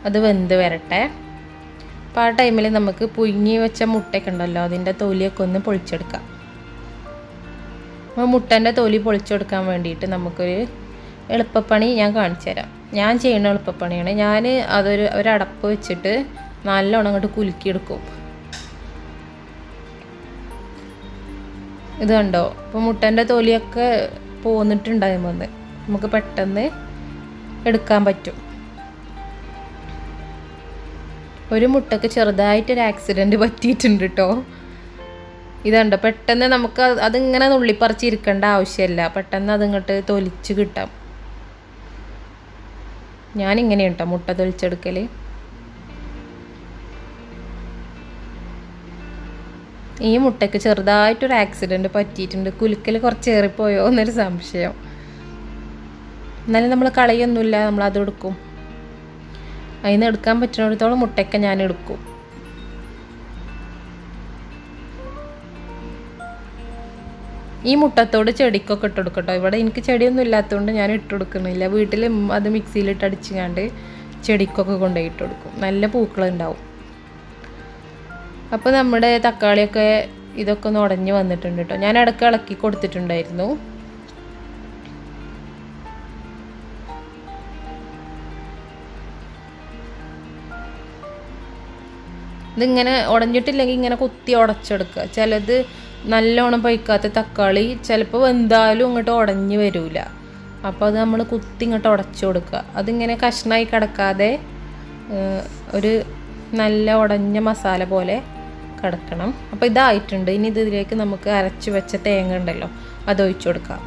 അത് വെന്ത് വരട്ടെ. അപ്പോൾ ആ ടൈമിൽ നമുക്ക് പുഴുങ്ങി വെച്ച മുട്ടയൊക്കെ ഉണ്ടല്ലോ അതിന്റെ തൊലിയൊക്കെ ഒന്ന് പൊളിച്ചെടുക്കാം. അപ്പോൾ മുട്ടന്റെ തൊലി പൊളിച്ചെടുക്കാൻ വേണ്ടിയിട്ട് നമുക്കൊരു എളുപ്പപ്പണി ഞാൻ കാണിച്ചു തരാം. ഞാൻ ചെയ്യുന്ന എളുപ്പപ്പണിയാണ്. ഞാൻ അതൊരു ഒരടപ്പ് വെച്ചിട്ട് നല്ലോണം അങ്ങോട്ട് കുലുക്കിയെടുക്കും. ഇത് കണ്ടോ? അപ്പോൾ മുട്ടന്റെ തൊലിയൊക്കെ പോന്നിട്ടുണ്ടായിരുന്നു നമുക്ക് പെട്ടെന്ന് എടുക്കാൻ പറ്റും. ഒരു മുട്ടക്ക് ചെറുതായിട്ടൊരു ആക്സിഡന്റ് പറ്റിയിട്ടുണ്ട് കേട്ടോ ഇതുണ്ട് പെട്ടെന്ന് നമുക്ക് അതിങ്ങനെ അതിങ്ങനെ നുള്ളിപ്പറിച്ചിരിക്കേണ്ട ആവശ്യമില്ല. പെട്ടെന്ന് അതിങ്ങോട്ട് തൊലിച്ച് കിട്ടാം. ഞാനിങ്ങനെ കേട്ടോ മുട്ട തൊലിച്ചെടുക്കൽ ഈ മുട്ടയ്ക്ക് ചെറുതായിട്ടൊരു ആക്സിഡന്റ് പറ്റിയിട്ടുണ്ട്. കുലുക്കൽ കുറച്ച് ഏറിപ്പോയോ എന്നൊരു സംശയം. എന്നാലും നമ്മൾ കളയൊന്നുമില്ല. നമ്മൾ എടുക്കും. അതിൽ നിന്ന് എടുക്കാൻ പറ്റുന്നിടത്തോളം മുട്ടയ്ക്ക ഞാൻ എടുക്കും. ഈ മുട്ടത്തോട് ചെടിക്കൊക്കെ ഇട്ട് കൊടുക്കട്ടോ. ഇവിടെ എനിക്ക് ചെടിയൊന്നും ഇല്ലാത്തതുകൊണ്ട് ഞാൻ ഇട്ട് കൊടുക്കുന്നില്ല. വീട്ടിൽ അത് മിക്സിയിലിട്ട് അടിച്ചുകൊണ്ട് ചെടിക്കൊക്കെ കൊണ്ടുപോയി ഇട്ട് കൊടുക്കും. നല്ല പൂക്കളുണ്ടാവും. അപ്പോൾ നമ്മുടെ തക്കാളിയൊക്കെ ഇതൊക്കെ ഒന്ന് ഉടഞ്ഞ് വന്നിട്ടുണ്ട് കേട്ടോ. ഞാൻ ഇടയ്ക്ക് ഇളക്കി കൊടുത്തിട്ടുണ്ടായിരുന്നു. ഇതിങ്ങനെ ഉടഞ്ഞിട്ടില്ലെങ്കിൽ ഇങ്ങനെ കുത്തി ഉടച്ചെടുക്കുക. ചിലത് നല്ലോണം പൈക്കാത്ത തക്കാളി ചിലപ്പോൾ വെന്താലും ഇങ്ങോട്ട് ഉടഞ്ഞു വരില്ല അപ്പോൾ അത് നമ്മൾ കുത്തി ഇങ്ങോട്ട് ഉടച്ചു കൊടുക്കുക. അതിങ്ങനെ കഷ്ണമായി കിടക്കാതെ ഒരു നല്ല ഉടഞ്ഞ മസാല പോലെ കിടക്കണം. അപ്പോൾ ഇതായിട്ടുണ്ട്. ഇനി ഇതിലേക്ക് നമുക്ക് അരച്ചു വെച്ച തേങ്ങ ഉണ്ടല്ലോ അത് ഒഴിച്ചു കൊടുക്കാം.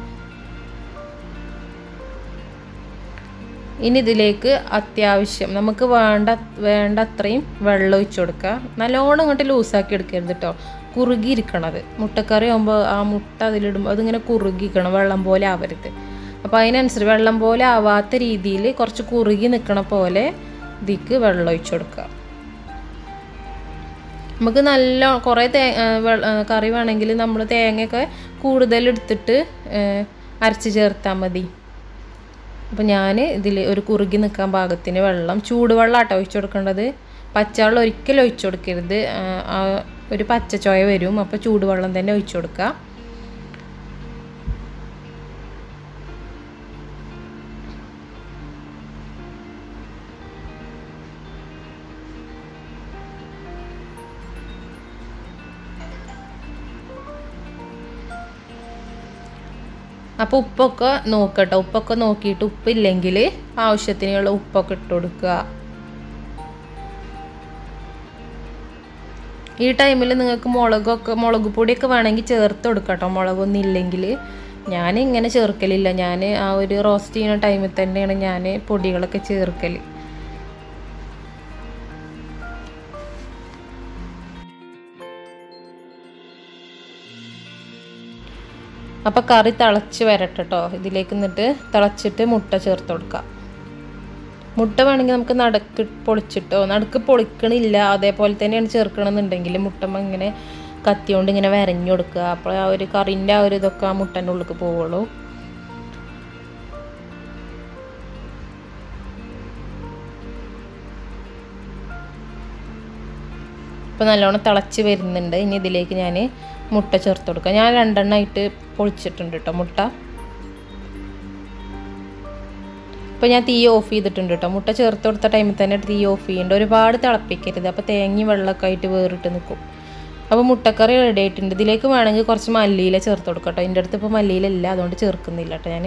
ഇനി ഇതിലേക്ക് അത്യാവശ്യം നമുക്ക് വേണ്ട വേണ്ട അത്രയും വെള്ളം ഒഴിച്ചു കൊടുക്കുക. നല്ലോണം അങ്ങോട്ട് ലൂസാക്കി എടുക്കരുത് കേട്ടോ കുറുകിയിരിക്കണത് മുട്ടക്കറി ആകുമ്പോൾ ആ മുട്ട അതിലിടുമ്പോൾ അതിങ്ങനെ കുറുകിക്കണം വെള്ളം പോലെ ആവരുത്. അപ്പോൾ അതിനനുസരിച്ച് വെള്ളം പോലെ ആവാത്ത രീതിയിൽ കുറച്ച് കുറുകി നിൽക്കണ പോലെ ഇതിക്ക് വെള്ളം ഒഴിച്ചു കൊടുക്കുക. നമുക്ക് നല്ല കുറേ തേ കറി വേണമെങ്കിൽ നമ്മൾ തേങ്ങയൊക്കെ കൂടുതൽ എടുത്തിട്ട് അരച്ച് ചേർത്താൽ മതി. അപ്പോൾ ഞാൻ ഇതിൽ ഒരു കുറുകി നിൽക്കാൻ പാകത്തിന് വെള്ളം ചൂടുവെള്ളം ആട്ടോ ഒഴിച്ചു കൊടുക്കേണ്ടത് പച്ചവെള്ളം ഒരിക്കലും ഒഴിച്ചു കൊടുക്കരുത് ഒരു പച്ച ചോയ വരും. അപ്പോൾ ചൂടുവെള്ളം തന്നെ ഒഴിച്ചു കൊടുക്കുക അപ്പോൾ ഉപ്പൊക്കെ നോക്കട്ടെ. ഉപ്പൊക്കെ നോക്കിയിട്ട് ഉപ്പില്ലെങ്കിൽ ആവശ്യത്തിനുള്ള ഉപ്പൊക്കെ ഇട്ട് കൊടുക്കുക. ഈ ടൈമിൽ നിങ്ങൾക്ക് മുളകൊക്കെ മുളക് പൊടിയൊക്കെ വേണമെങ്കിൽ ചേർത്ത് കൊടുക്കട്ടോ. മുളകൊന്നും ഇല്ലെങ്കിൽ ഞാൻ ഇങ്ങനെ ചേർക്കലില്ല. ഞാൻ ആ ഒരു റോസ്റ്റ് ചെയ്യുന്ന ടൈമിൽ തന്നെയാണ് ഞാൻ പൊടികളൊക്കെ ചേർക്കൽ അപ്പോൾ കറി തിളച്ച് വരട്ടെ കേട്ടോ ഇതിലേക്ക് എന്നിട്ട് തിളച്ചിട്ട് മുട്ട ചേർത്ത് കൊടുക്കാം. മുട്ട വേണമെങ്കിൽ നമുക്ക് നടുക്ക് പൊളിച്ചിട്ടോ. നടുക്ക് പൊളിക്കണില്ല. അതേപോലെ തന്നെയാണ് ചേർക്കണമെന്നുണ്ടെങ്കിൽ മുട്ടമ്മ ഇങ്ങനെ കത്തിയോണ്ട് ഇങ്ങനെ വരഞ്ഞു കൊടുക്കുക അപ്പോൾ ആ ഒരു കറിന്റെ ആ ഒരു ഇതൊക്കെ ആ മുട്ടന്റെ ഉള്ളിലേക്ക് പോവുള്ളൂ. ഇപ്പോൾ നല്ലോണം തിളച്ച് വരുന്നുണ്ട്. ഇനി ഇതിലേക്ക് ഞാൻ മുട്ട ചേർത്ത് കൊടുക്കുക. ഞാൻ രണ്ടെണ്ണമായിട്ട് പൊളിച്ചിട്ടുണ്ട് കേട്ടോ മുട്ട. ഇപ്പോൾ ഞാൻ തീ ഓഫ് ചെയ്തിട്ടുണ്ട് കേട്ടോ മുട്ട ചേർത്ത് കൊടുത്ത ടൈമിൽ തന്നെ തീ ഓഫ് ചെയ്യേണ്ട. ഒരുപാട് തിളപ്പിക്കരുത്. അപ്പോൾ തേങ്ങി വെള്ളമൊക്കെ ആയിട്ട് വേറിട്ട് നിൽക്കും അപ്പോൾ മുട്ടക്കറി റെഡി ആയിട്ടുണ്ട്. ഇതിലേക്ക് വേണമെങ്കിൽ കുറച്ച് മല്ലിയില ചേർത്ത് കൊടുക്കട്ടോ എന്റെ അടുത്ത് ഇപ്പോൾ മല്ലിയിലില്ല അതുകൊണ്ട് ചേർക്കുന്നില്ല കേട്ടോ ഞാൻ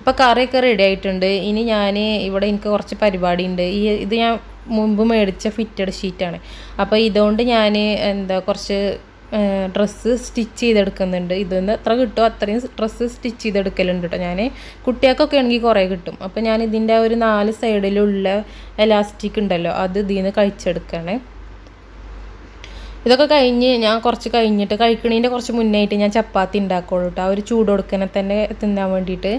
അപ്പോൾ കറിയൊക്കെ റെഡി ആയിട്ടുണ്ട്. ഇനി ഞാൻ ഇവിടെ എനിക്ക് കുറച്ച് പരിപാടി ഉണ്ട് ഈ ഇത് ഞാൻ മുമ്പ് മേടിച്ച ഫിറ്റഡ് ഷീറ്റാണ് അപ്പോൾ ഇതുകൊണ്ട് ഞാൻ എന്താ കുറച്ച് ഡ്രസ്സ് സ്റ്റിച്ച് ചെയ്തെടുക്കുന്നുണ്ട്. ഇതൊന്ന് എത്ര കിട്ടുമോ അത്രയും ഡ്രസ്സ് സ്റ്റിച്ച് ചെയ്തെടുക്കലുണ്ട് കേട്ടോ ഞാൻ കുട്ടികൾക്കൊക്കെ ആണെങ്കിൽ കുറേ കിട്ടും. അപ്പോൾ ഞാൻ ഇതിന്റെ ഒരു നാല് സൈഡിലുള്ള എലാസ്റ്റിക് ഉണ്ടല്ലോ അത് ഇതിൽ നിന്ന് കഴിച്ചെടുക്കണേ. ഇതൊക്കെ കഴിഞ്ഞ് ഞാൻ കുറച്ച് കഴിഞ്ഞിട്ട് കഴിക്കണതിന്റെ കുറച്ച് മുന്നായിട്ട് ഞാൻ ചപ്പാത്തി ഉണ്ടാക്കുള്ളൂ കേട്ടോ ആ ഒരു ചൂട് കൊടുക്കണെ തന്നെ തിന്നാൻ വേണ്ടിയിട്ട്.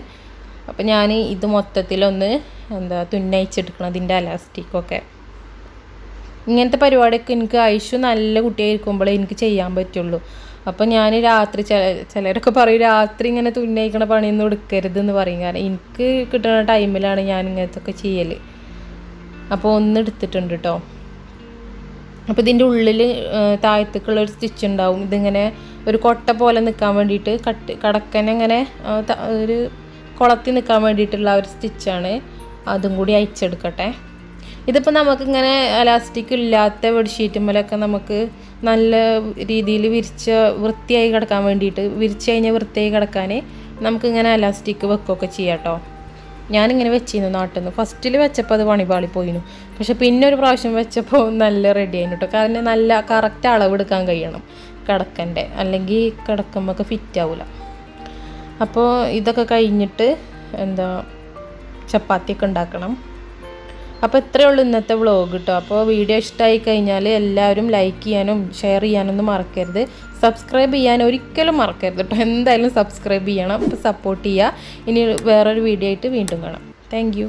അപ്പോൾ ഞാൻ ഇത് മൊത്തത്തിലൊന്ന് എന്താ തുന്നയിച്ചെടുക്കണം അതിന്റെ അലാസ്റ്റിക്കൊക്കെ ഇങ്ങനത്തെ പരിപാടിയൊക്കെ എനിക്ക് ആയുഷ് നല്ല കുട്ടിയായിരിക്കുമ്പോഴേ എനിക്ക് ചെയ്യാൻ പറ്റുള്ളൂ. അപ്പം ഞാൻ രാത്രി ചില ചിലരൊക്കെ പറയും രാത്രി ഇങ്ങനെ തുന്നയിക്കണ പണിയൊന്നും എടുക്കരുത് എന്ന് പറയും. കാരണം എനിക്ക് കിട്ടുന്ന ടൈമിലാണ് ഞാൻ ഇങ്ങനത്തെ ഒക്കെ ചെയ്യൽ അപ്പോൾ ഒന്ന് എടുത്തിട്ടുണ്ട് കേട്ടോ അപ്പോൾ ഇതിന്റെ ഉള്ളിൽ താഴത്തേക്കുള്ള ഒരു സ്റ്റിച്ച് ഉണ്ടാവും. ഇതിങ്ങനെ ഒരു കൊട്ട പോലെ നിൽക്കാൻ വേണ്ടിയിട്ട് കട്ട് കടക്കനെ ഇങ്ങനെ ഒരു കുളത്തിൽ നിൽക്കാൻ വേണ്ടിയിട്ടുള്ള ഒരു സ്റ്റിച്ചാണ് അതും കൂടി അയച്ചെടുക്കട്ടെ. ഇതിപ്പോൾ നമുക്കിങ്ങനെ എലാസ്റ്റിക് ഇല്ലാത്ത ബെഡ്ഷീറ്റുമ്മലൊക്കെ നമുക്ക് നല്ല രീതിയിൽ വിരിച്ച വൃത്തിയായി കിടക്കാൻ വേണ്ടിയിട്ട് വിരിച്ച് കഴിഞ്ഞാൽ വൃത്തിയായി കിടക്കാൻ നമുക്കിങ്ങനെ എലാസ്റ്റിക് വെക്കുകയൊക്കെ ചെയ്യാം കേട്ടോ ഞാനിങ്ങനെ വെച്ചിരുന്നു നാട്ടിൽ നിന്ന് ഫസ്റ്റിൽ വെച്ചപ്പോൾ അത് പണിപാളി പോയിരുന്നു പക്ഷെ പിന്നെ ഒരു പ്രാവശ്യം വെച്ചപ്പോൾ നല്ല റെഡി ആയിരുന്നു കേട്ടോ കാരണം നല്ല കറക്റ്റ് അളവെടുക്കാൻ കഴിയണം. കിടക്കന്റെ അല്ലെങ്കിൽ കിടക്കുമ്പോൾ ഫിറ്റ് ആവില്ല അപ്പോൾ ഇതൊക്കെ കഴിഞ്ഞിട്ട് എന്താ ചപ്പാത്തിയൊക്കെ ഉണ്ടാക്കണം. അപ്പോൾ ഇത്രയേ ഉള്ളൂ ഇന്നത്തെ വ്ളോഗ് കേട്ടോ അപ്പോൾ വീഡിയോ ഇഷ്ടമായി കഴിഞ്ഞാൽ എല്ലാവരും ലൈക്ക് ചെയ്യാനും ഷെയർ ചെയ്യാനൊന്നും മറക്കരുത്. സബ്സ്ക്രൈബ് ചെയ്യാൻ ഒരിക്കലും മറക്കരുത് കേട്ടോ എന്തായാലും സബ്സ്ക്രൈബ് ചെയ്യണം. അപ്പോൾ സപ്പോർട്ട് ചെയ്യുക ഇനി വേറൊരു വീഡിയോ ആയിട്ട് വീണ്ടും കാണാം. താങ്ക്